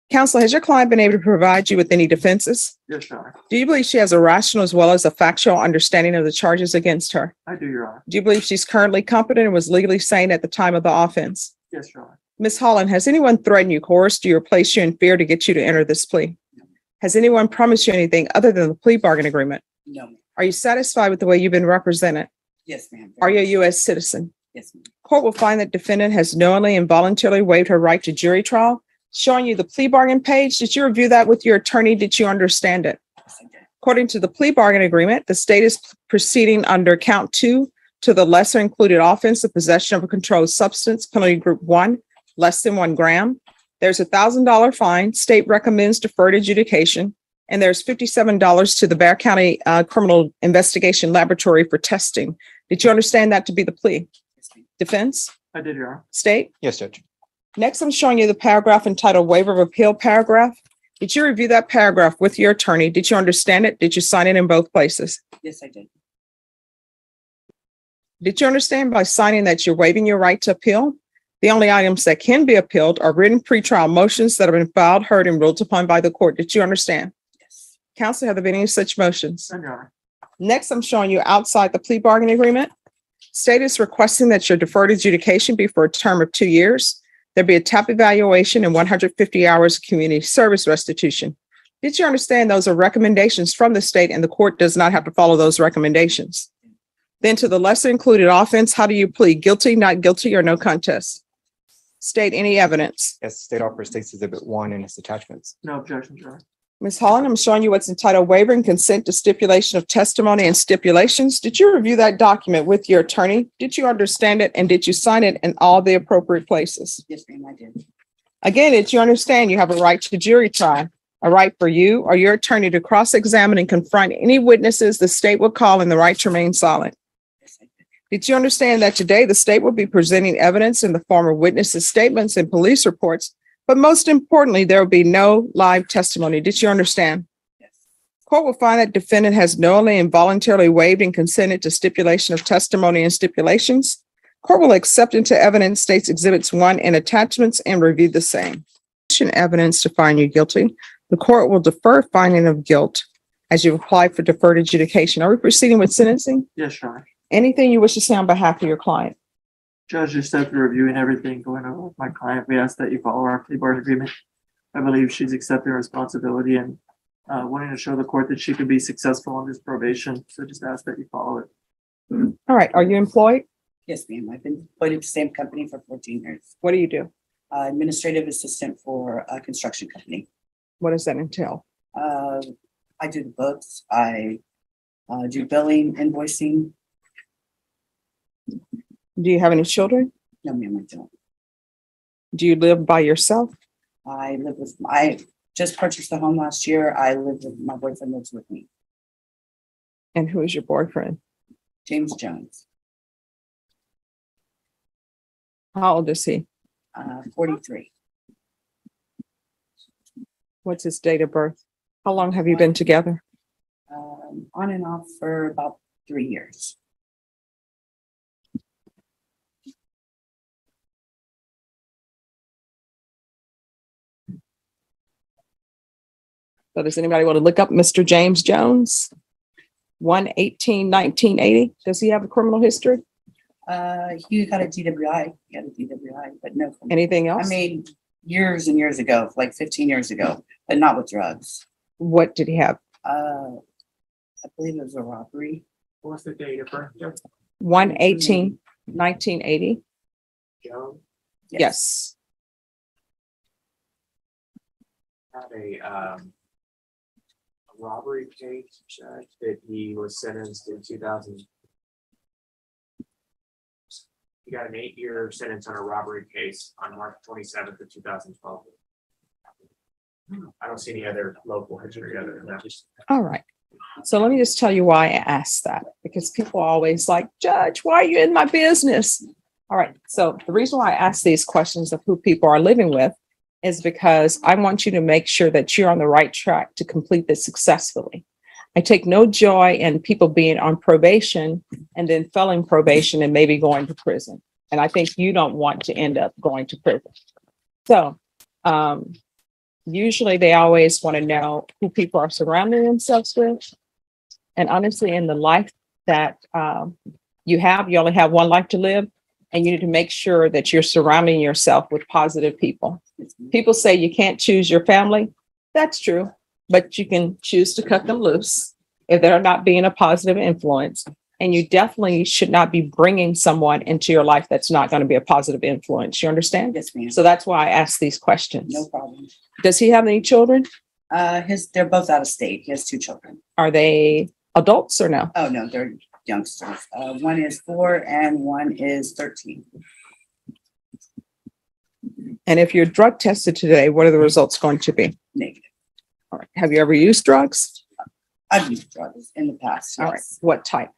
Speaker 14: Yes, ma'am.
Speaker 2: Counsel, has your client been able to provide you with any defenses?
Speaker 8: Yes, Your Honor.
Speaker 2: Do you believe she has a rational as well as a factual understanding of the charges against her?
Speaker 8: I do, Your Honor.
Speaker 2: Do you believe she's currently competent and was legally sane at the time of the offense?
Speaker 8: Yes, Your Honor.
Speaker 2: Ms. Holland, has anyone threatened you, coerced you, or placed you in fear to get you to enter this plea? No. Has anyone promised you anything other than the plea bargain agreement?
Speaker 14: No, ma'am.
Speaker 2: Are you satisfied with the way you've been represented?
Speaker 14: Yes, ma'am.
Speaker 2: Are you a U.S. citizen?
Speaker 14: Yes, ma'am.
Speaker 2: Court will find that defendant has knowingly and voluntarily waived her right to jury trial. Showing you the plea bargain page, did you review that with your attorney? Did you understand it?
Speaker 14: Yes, I did.
Speaker 2: According to the plea bargain agreement, the state is proceeding under count two to the lesser included offense of possession of a controlled substance, penalty group one, less than one gram. There's a thousand dollar fine. State recommends deferred adjudication. And there's fifty-seven dollars to the Bexar County uh, Criminal Investigation Laboratory for testing. Did you understand that to be the plea? Defense,
Speaker 3: I did, Your Honor.
Speaker 2: state?
Speaker 8: Yes, Judge.
Speaker 2: Next, I'm showing you the paragraph entitled waiver of appeal paragraph. Did you review that paragraph with your attorney? Did you understand it? Did you sign it in both places?
Speaker 14: Yes, I did.
Speaker 2: Did you understand by signing that you're waiving your right to appeal? The only items that can be appealed are written pretrial motions that have been filed, heard, and ruled upon by the court. Did you understand?
Speaker 14: Yes.
Speaker 2: Counsel, have there been any such motions?
Speaker 3: Your Honor.
Speaker 2: Next, I'm showing you outside the plea bargain agreement. State is requesting that your deferred adjudication be for a term of two years. There be a TAP evaluation and one hundred fifty hours of community service restitution. Did you understand those are recommendations from the state and the court does not have to follow those recommendations? Then to the lesser included offense, how do you plead? Guilty, not guilty, or no contest? State any evidence.
Speaker 8: Yes, State Officer States Exhibit One and its attachments.
Speaker 3: No objection, Your Honor.
Speaker 2: Ms. Holland, I'm showing you what's entitled waiver and consent to stipulation of testimony and stipulations. Did you review that document with your attorney? Did you understand it and did you sign it in all the appropriate places?
Speaker 14: Yes, ma'am, I did.
Speaker 2: Again, did you understand you have a right to jury trial? A right for you or your attorney to cross-examine and confront any witnesses the state will call and the right to remain silent?
Speaker 14: Yes, I did.
Speaker 2: Did you understand that today the state will be presenting evidence in the form of witnesses' statements and police reports? But most importantly, there will be no live testimony. Did you understand?
Speaker 14: Yes.
Speaker 2: Court will find that defendant has knowingly and voluntarily waived and consented to stipulation of testimony and stipulations. Court will accept into evidence states exhibits one and attachments and review the same. Evidence to find you guilty. The court will defer finding of guilt as you apply for deferred adjudication. Are we proceeding with sentencing?
Speaker 3: Yes, Your Honor.
Speaker 2: Anything you wish to say on behalf of your client?
Speaker 3: Judge, just after reviewing everything going over with my client, we ask that you follow our plea bargain agreement. I believe she's accepting responsibility and uh, wanting to show the court that she could be successful on this probation. So just ask that you follow it.
Speaker 2: All right, are you employed?
Speaker 14: Yes, ma'am. I've been employed at the same company for fourteen years.
Speaker 2: What do you do?
Speaker 14: Uh, Administrative assistant for a construction company.
Speaker 2: What does that entail?
Speaker 14: Uh, I do the books. I uh, do billing, invoicing.
Speaker 2: Do you have any children?
Speaker 14: No, ma'am, I don't.
Speaker 2: Do you live by yourself?
Speaker 14: I live with, I just purchased a home last year. I live with, my boyfriend lives with me,
Speaker 2: And who is your boyfriend?
Speaker 14: James Jones,
Speaker 2: How old is he?
Speaker 14: uh, forty-three.
Speaker 2: What's his date of birth? How long have you been together?
Speaker 14: Um, on and off for about three years.
Speaker 2: So does anybody want to look up Mr. James Jones? One eighteen nineteen eighty. Does he have a criminal history?
Speaker 14: Uh, he got a DWI, he got a DWI, but no.
Speaker 2: Anything else?
Speaker 14: I
Speaker 2: else?
Speaker 14: mean, years and years ago, like fifteen years ago, but not with drugs.
Speaker 2: What did he have?
Speaker 14: Uh, I believe it was a robbery.
Speaker 3: What's the date of birth?
Speaker 2: One eighteen nineteen eighty.
Speaker 7: Joe
Speaker 2: Yes.
Speaker 7: had a, um, a robbery case, Judge, that he was sentenced in two thousand. He got an eight-year sentence on a robbery case on March twenty-seventh of two thousand twelve. I don't see any other local history other than that.
Speaker 2: All right. So let me just tell you why I asked that, because people are always like, Judge, why are you in my business? All right. So the reason why I ask these questions of who people are living with is because I want you to make sure that you're on the right track to complete this successfully. I take no joy in people being on probation and then failing probation and maybe going to prison. And I think you don't want to end up going to prison. So um, usually they always want to know who people are surrounding themselves with. And honestly, in the life that um, you have, you only have one life to live, and you need to make sure that you're surrounding yourself with positive people. People say you can't choose your family. That's true, but you can choose to cut them loose if they're not being a positive influence. And you definitely should not be bringing someone into your life that's not going to be a positive influence. You understand?
Speaker 14: Yes, ma'am.
Speaker 2: So that's why I ask these questions.
Speaker 14: No problem.
Speaker 2: Does he have any children?
Speaker 14: Uh, his, they're both out of state. He has two children.
Speaker 2: Are they adults or no?
Speaker 14: Oh, no, they're youngsters. Uh, one is four and one is thirteen.
Speaker 2: And if you're drug tested today, what are the results going to be?
Speaker 14: Negative.
Speaker 2: All right. Have you ever used drugs?
Speaker 14: I've used drugs in the past.
Speaker 2: All right.
Speaker 14: yes.
Speaker 2: What type?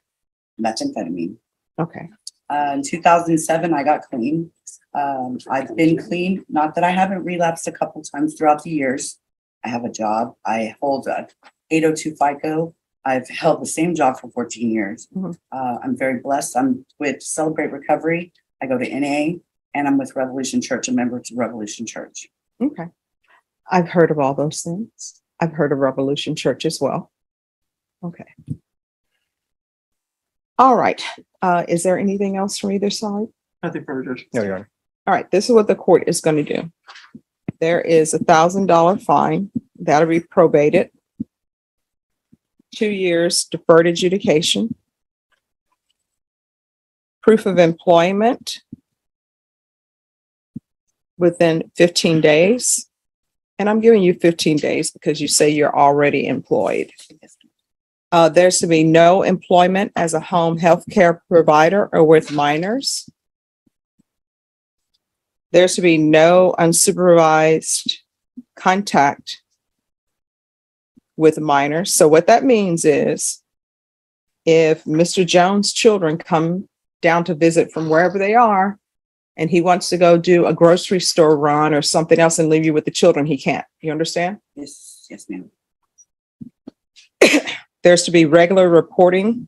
Speaker 14: Methamphetamine.
Speaker 2: Okay.
Speaker 14: Uh, in two thousand seven, I got clean. Um, I've been clean, not that I haven't relapsed a couple times throughout the years. I have a job. I hold a eight oh two FICO. I've *laughs* held the same job for fourteen years.
Speaker 2: Mhm.
Speaker 14: Uh, I'm very blessed. I'm with Celebrate Recovery. I go to NA and I'm with Revolution Church, a member to Revolution Church.
Speaker 2: Okay. I've heard of all those things. I've heard of Revolution Church as well. Okay. All right. Uh, is there anything else from either side?
Speaker 3: Nothing further, Judge.
Speaker 8: No, Your Honor.
Speaker 2: All right, this is what the court is going to do. There is a thousand dollar fine that'll be probated. Two years deferred adjudication. Proof of employment within fifteen days. And I'm giving you fifteen days because you say you're already employed. Uh, there's to be no employment as a home health care provider or with minors. There's to be no unsupervised contact with minors. So what that means is if Mr. Jones' children come down to visit from wherever they are and he wants to go do a grocery store run or something else and leave you with the children, he can't. You understand?
Speaker 14: Yes, yes, ma'am. *coughs*
Speaker 2: There's to be regular reporting.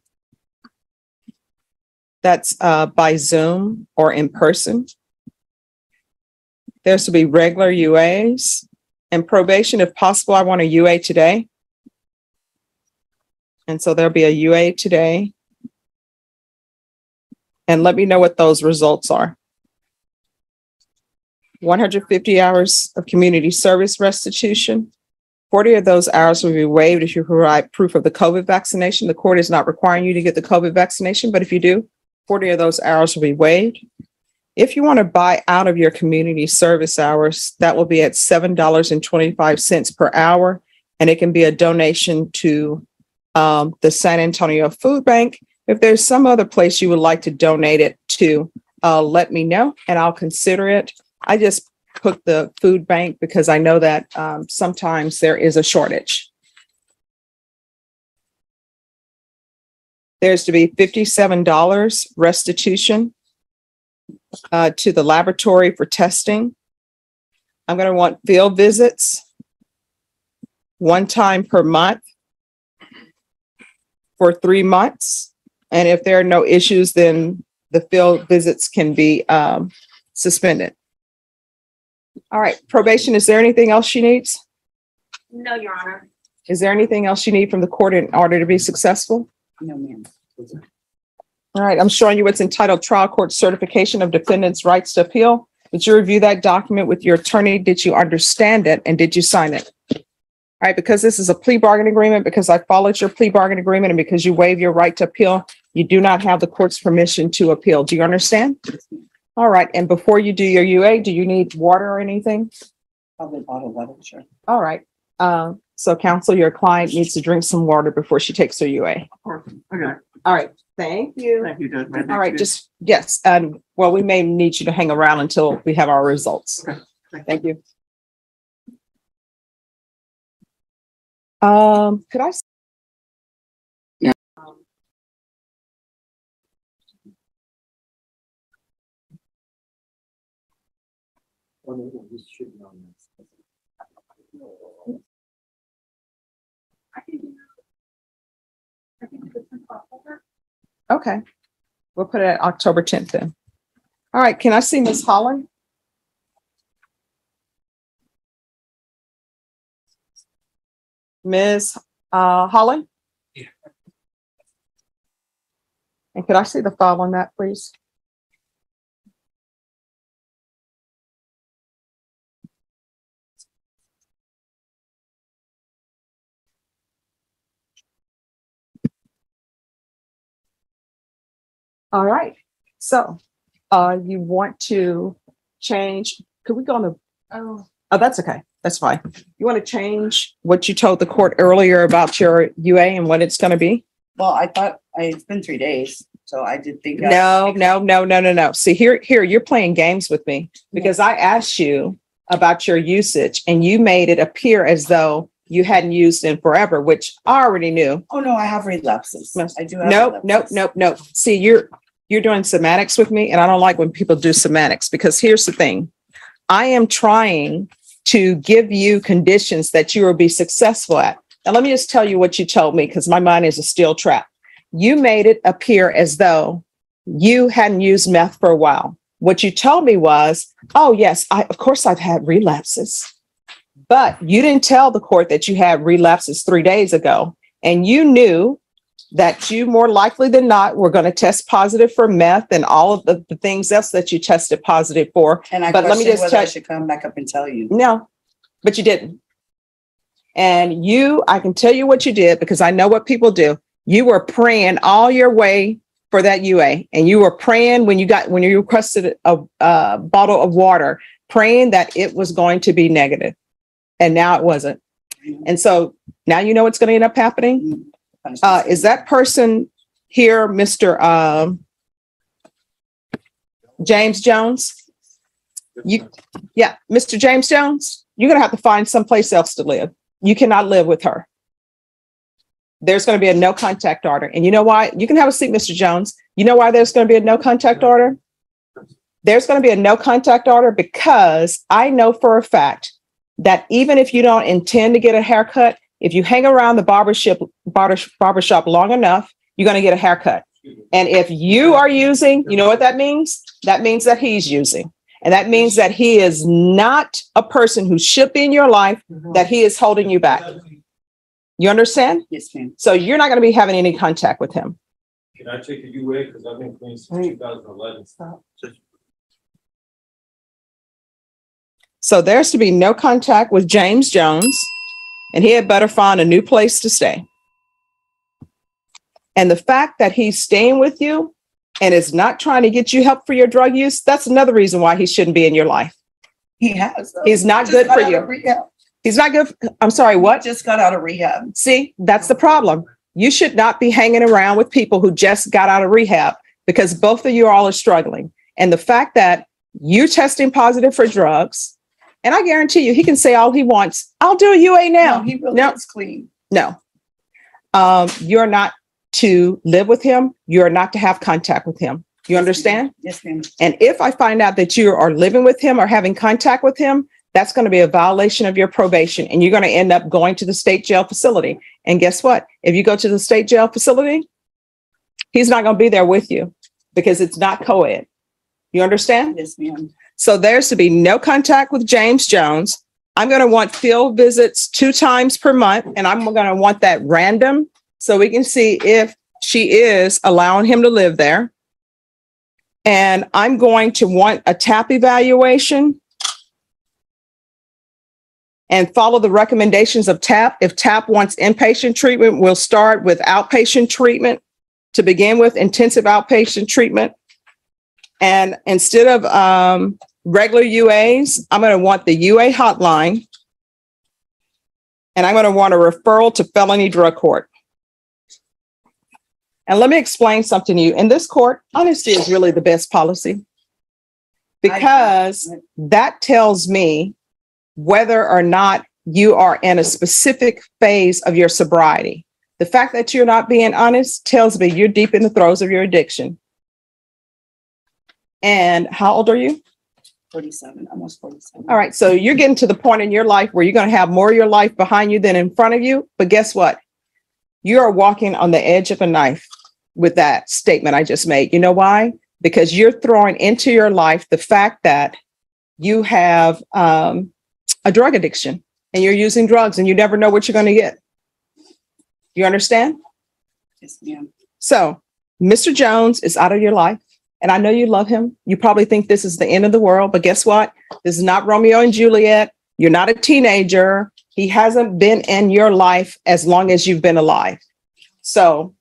Speaker 2: That's uh, by Zoom or in person. There's to be regular UAs and probation. If possible, I want a UA today. And so there'll be a UA today. And let me know what those results are. 150 hours of community service restitution. 40 of those hours will be waived if you provide proof of the COVID vaccination. The court is not requiring you to get the COVID vaccination, but if you do, 40 of those hours will be waived. If you want to buy out of your community service hours, that will be at $7.25 per hour. And it can be a donation to um, the San Antonio Food Bank. If there's some other place you would like to donate it to, uh, let me know and I'll consider it. I just put the food bank because I know that um, sometimes there is a shortage. There's to be fifty-seven dollars restitution uh, to the laboratory for testing. I'm going to want field visits one time per month for three months. And if there are no issues, then the field visits can be um, suspended. All right, probation, is there anything else she needs?
Speaker 5: No, Your Honor.
Speaker 2: Is there anything else you need from the court in order to be successful?
Speaker 14: No, ma'am.
Speaker 2: All right, I'm showing you what's entitled Trial Court Certification of Defendant's Rights to Appeal. Did you review that document with your attorney? Did you understand it and did you sign it? All right, because this is a plea bargain agreement, because I followed your plea bargain agreement and because you waive your right to appeal, you do not have the court's permission to appeal. Do you understand? All right, and before you do your UA, do you need water or anything?
Speaker 14: Probably bottled water, sure.
Speaker 2: All right, uh, so counsel, your client needs to drink some water before she takes her UA.
Speaker 3: Okay,
Speaker 2: All right, thank you.
Speaker 3: thank you, Judge. May I
Speaker 2: All right, just, yes, and well, we may need you to hang around until we have our results.
Speaker 3: Okay, thank
Speaker 2: Thank you. Um, could I? Okay, we'll put it at October tenth then. All right, can I see Ms. Holland? Ms. Uh, Holland? And could I see the file on that, please? All right, so, uh, you want to change, could we go on the,
Speaker 5: Oh,
Speaker 2: oh, that's okay. That's fine. You want to change what you told the court earlier about your UA and what it's going to be?
Speaker 14: Well, I thought, I, it's been three days, so I did think. I-
Speaker 2: No, no, no, no, no, no. See, here, here, you're playing games with me because I asked you about your usage and you made it appear as though you hadn't used in forever, which I already knew.
Speaker 14: Oh, no, I have relapses. I do have.
Speaker 2: Nope, nope,
Speaker 14: relapses.
Speaker 2: nope, nope. See, you're, you're doing semantics with me and I don't like when people do semantics because here's the thing. I am trying to give you conditions that you will be successful at. And let me just tell you what you told me because my mind is a steel trap. You made it appear as though you hadn't used meth for a while. What you told me was, oh, yes, I, of course I've had relapses. But you didn't tell the court that you had relapses three days ago. And you knew that you more likely than not were going to test positive for meth and all of the, the things else that you tested positive for.
Speaker 14: And I
Speaker 2: But let me just
Speaker 14: whether I should come back up and tell you.
Speaker 2: No, but you didn't. And you, I can tell you what you did because I know what people do. You were praying all your way for that UA and you were praying when you got, when you requested a, a bottle of water, praying that it was going to be negative. And now it wasn't. And so now you know what's going to end up happening. Uh, is that person here, Mr. Um, James Jones? You, yeah, Mr. James Jones, you're gonna have to find someplace else to live. You cannot live with her. There's gonna be a no contact order. And you know why? You can have a seat, Mr. Jones. You know why there's gonna be a no contact order? There's gonna be a no contact order because I know for a fact that even if you don't intend to get a haircut, if you hang around the barbershop, barber, barbershop long enough, you're gonna get a haircut. And if you are using, you know what that means? That means that he's using. And that means that he is not a person who should be in your life, mm-hmm. that he is holding you back. You understand?
Speaker 14: Yes, ma'am.
Speaker 2: So you're not going to be having any contact with him.
Speaker 18: Can I take a UA? Because I've been clean since two thousand eleven.
Speaker 2: So there's to be no contact with James Jones, and he had better find a new place to stay. And the fact that he's staying with you and is not trying to get you help for your drug use, that's another reason why he shouldn't be in your life.
Speaker 14: He has. though.
Speaker 2: He's not
Speaker 14: Just
Speaker 2: good for you. He's not good. I'm sorry, what?
Speaker 14: Just got out of rehab.
Speaker 2: See, that's the problem. You should not be hanging around with people who just got out of rehab because both of you all are struggling. And the fact that you testing positive for drugs, and I guarantee you, he can say all he wants. I'll do a UA now.
Speaker 14: No, he really
Speaker 2: No.
Speaker 14: is clean.
Speaker 2: No. Um, you're not to live with him. You're not to have contact with him. You understand?
Speaker 14: Yes, ma'am.
Speaker 2: And if I find out that you are living with him or having contact with him, that's going to be a violation of your probation and you're going to end up going to the state jail facility. And guess what? If you go to the state jail facility, he's not going to be there with you because it's not co-ed. You understand?
Speaker 14: Yes, ma'am.
Speaker 2: So there's to be no contact with James Jones. I'm going to want field visits two times per month and I'm going to want that random so we can see if she is allowing him to live there. And I'm going to want a TAP evaluation and follow the recommendations of TAP. If TAP wants inpatient treatment, we'll start with outpatient treatment to begin with, intensive outpatient treatment. And instead of um, regular UAs, I'm going to want the UA hotline. And I'm going to want a referral to felony drug court. And let me explain something to you. In this court, honesty is really the best policy because that tells me whether or not you are in a specific phase of your sobriety. The fact that you're not being honest tells me you're deep in the throes of your addiction. And how old are you?
Speaker 14: Forty-seven, almost forty-seven.
Speaker 2: All right. So you're getting to the point in your life where you're going to have more of your life behind you than in front of you. But guess what? You are walking on the edge of a knife with that statement I just made. You know why? Because you're throwing into your life the fact that you have um, a drug addiction and you're using drugs and you never know what you're going to get. You understand?
Speaker 14: Yes, ma'am.
Speaker 2: So Mr. Jones is out of your life. And I know you love him. You probably think this is the end of the world, but guess what? This is not Romeo and Juliet. You're not a teenager. He hasn't been in your life as long as you've been alive. So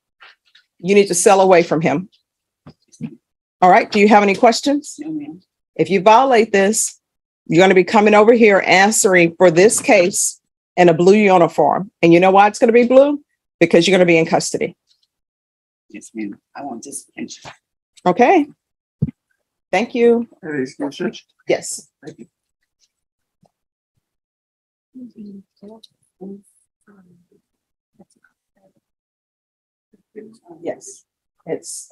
Speaker 2: you need to sell away from him. All right. Do you have any questions?
Speaker 14: No, ma'am.
Speaker 2: If you violate this, You're going to be coming over here answering for this case in a blue uniform. And you know why it's going to be blue? Because you're going to be in custody.
Speaker 14: Yes, ma'am. I want this. pension.
Speaker 2: Okay? Thank you.
Speaker 3: Any excuse, Judge?
Speaker 2: Yes.
Speaker 3: Thank you.
Speaker 2: Yes, it's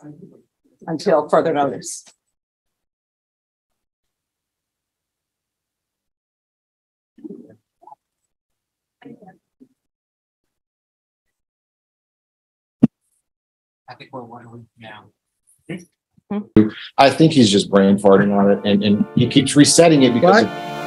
Speaker 2: until further notice.
Speaker 11: I think we're one week now.
Speaker 1: I think he's just brain farting on it and, and he keeps resetting it because of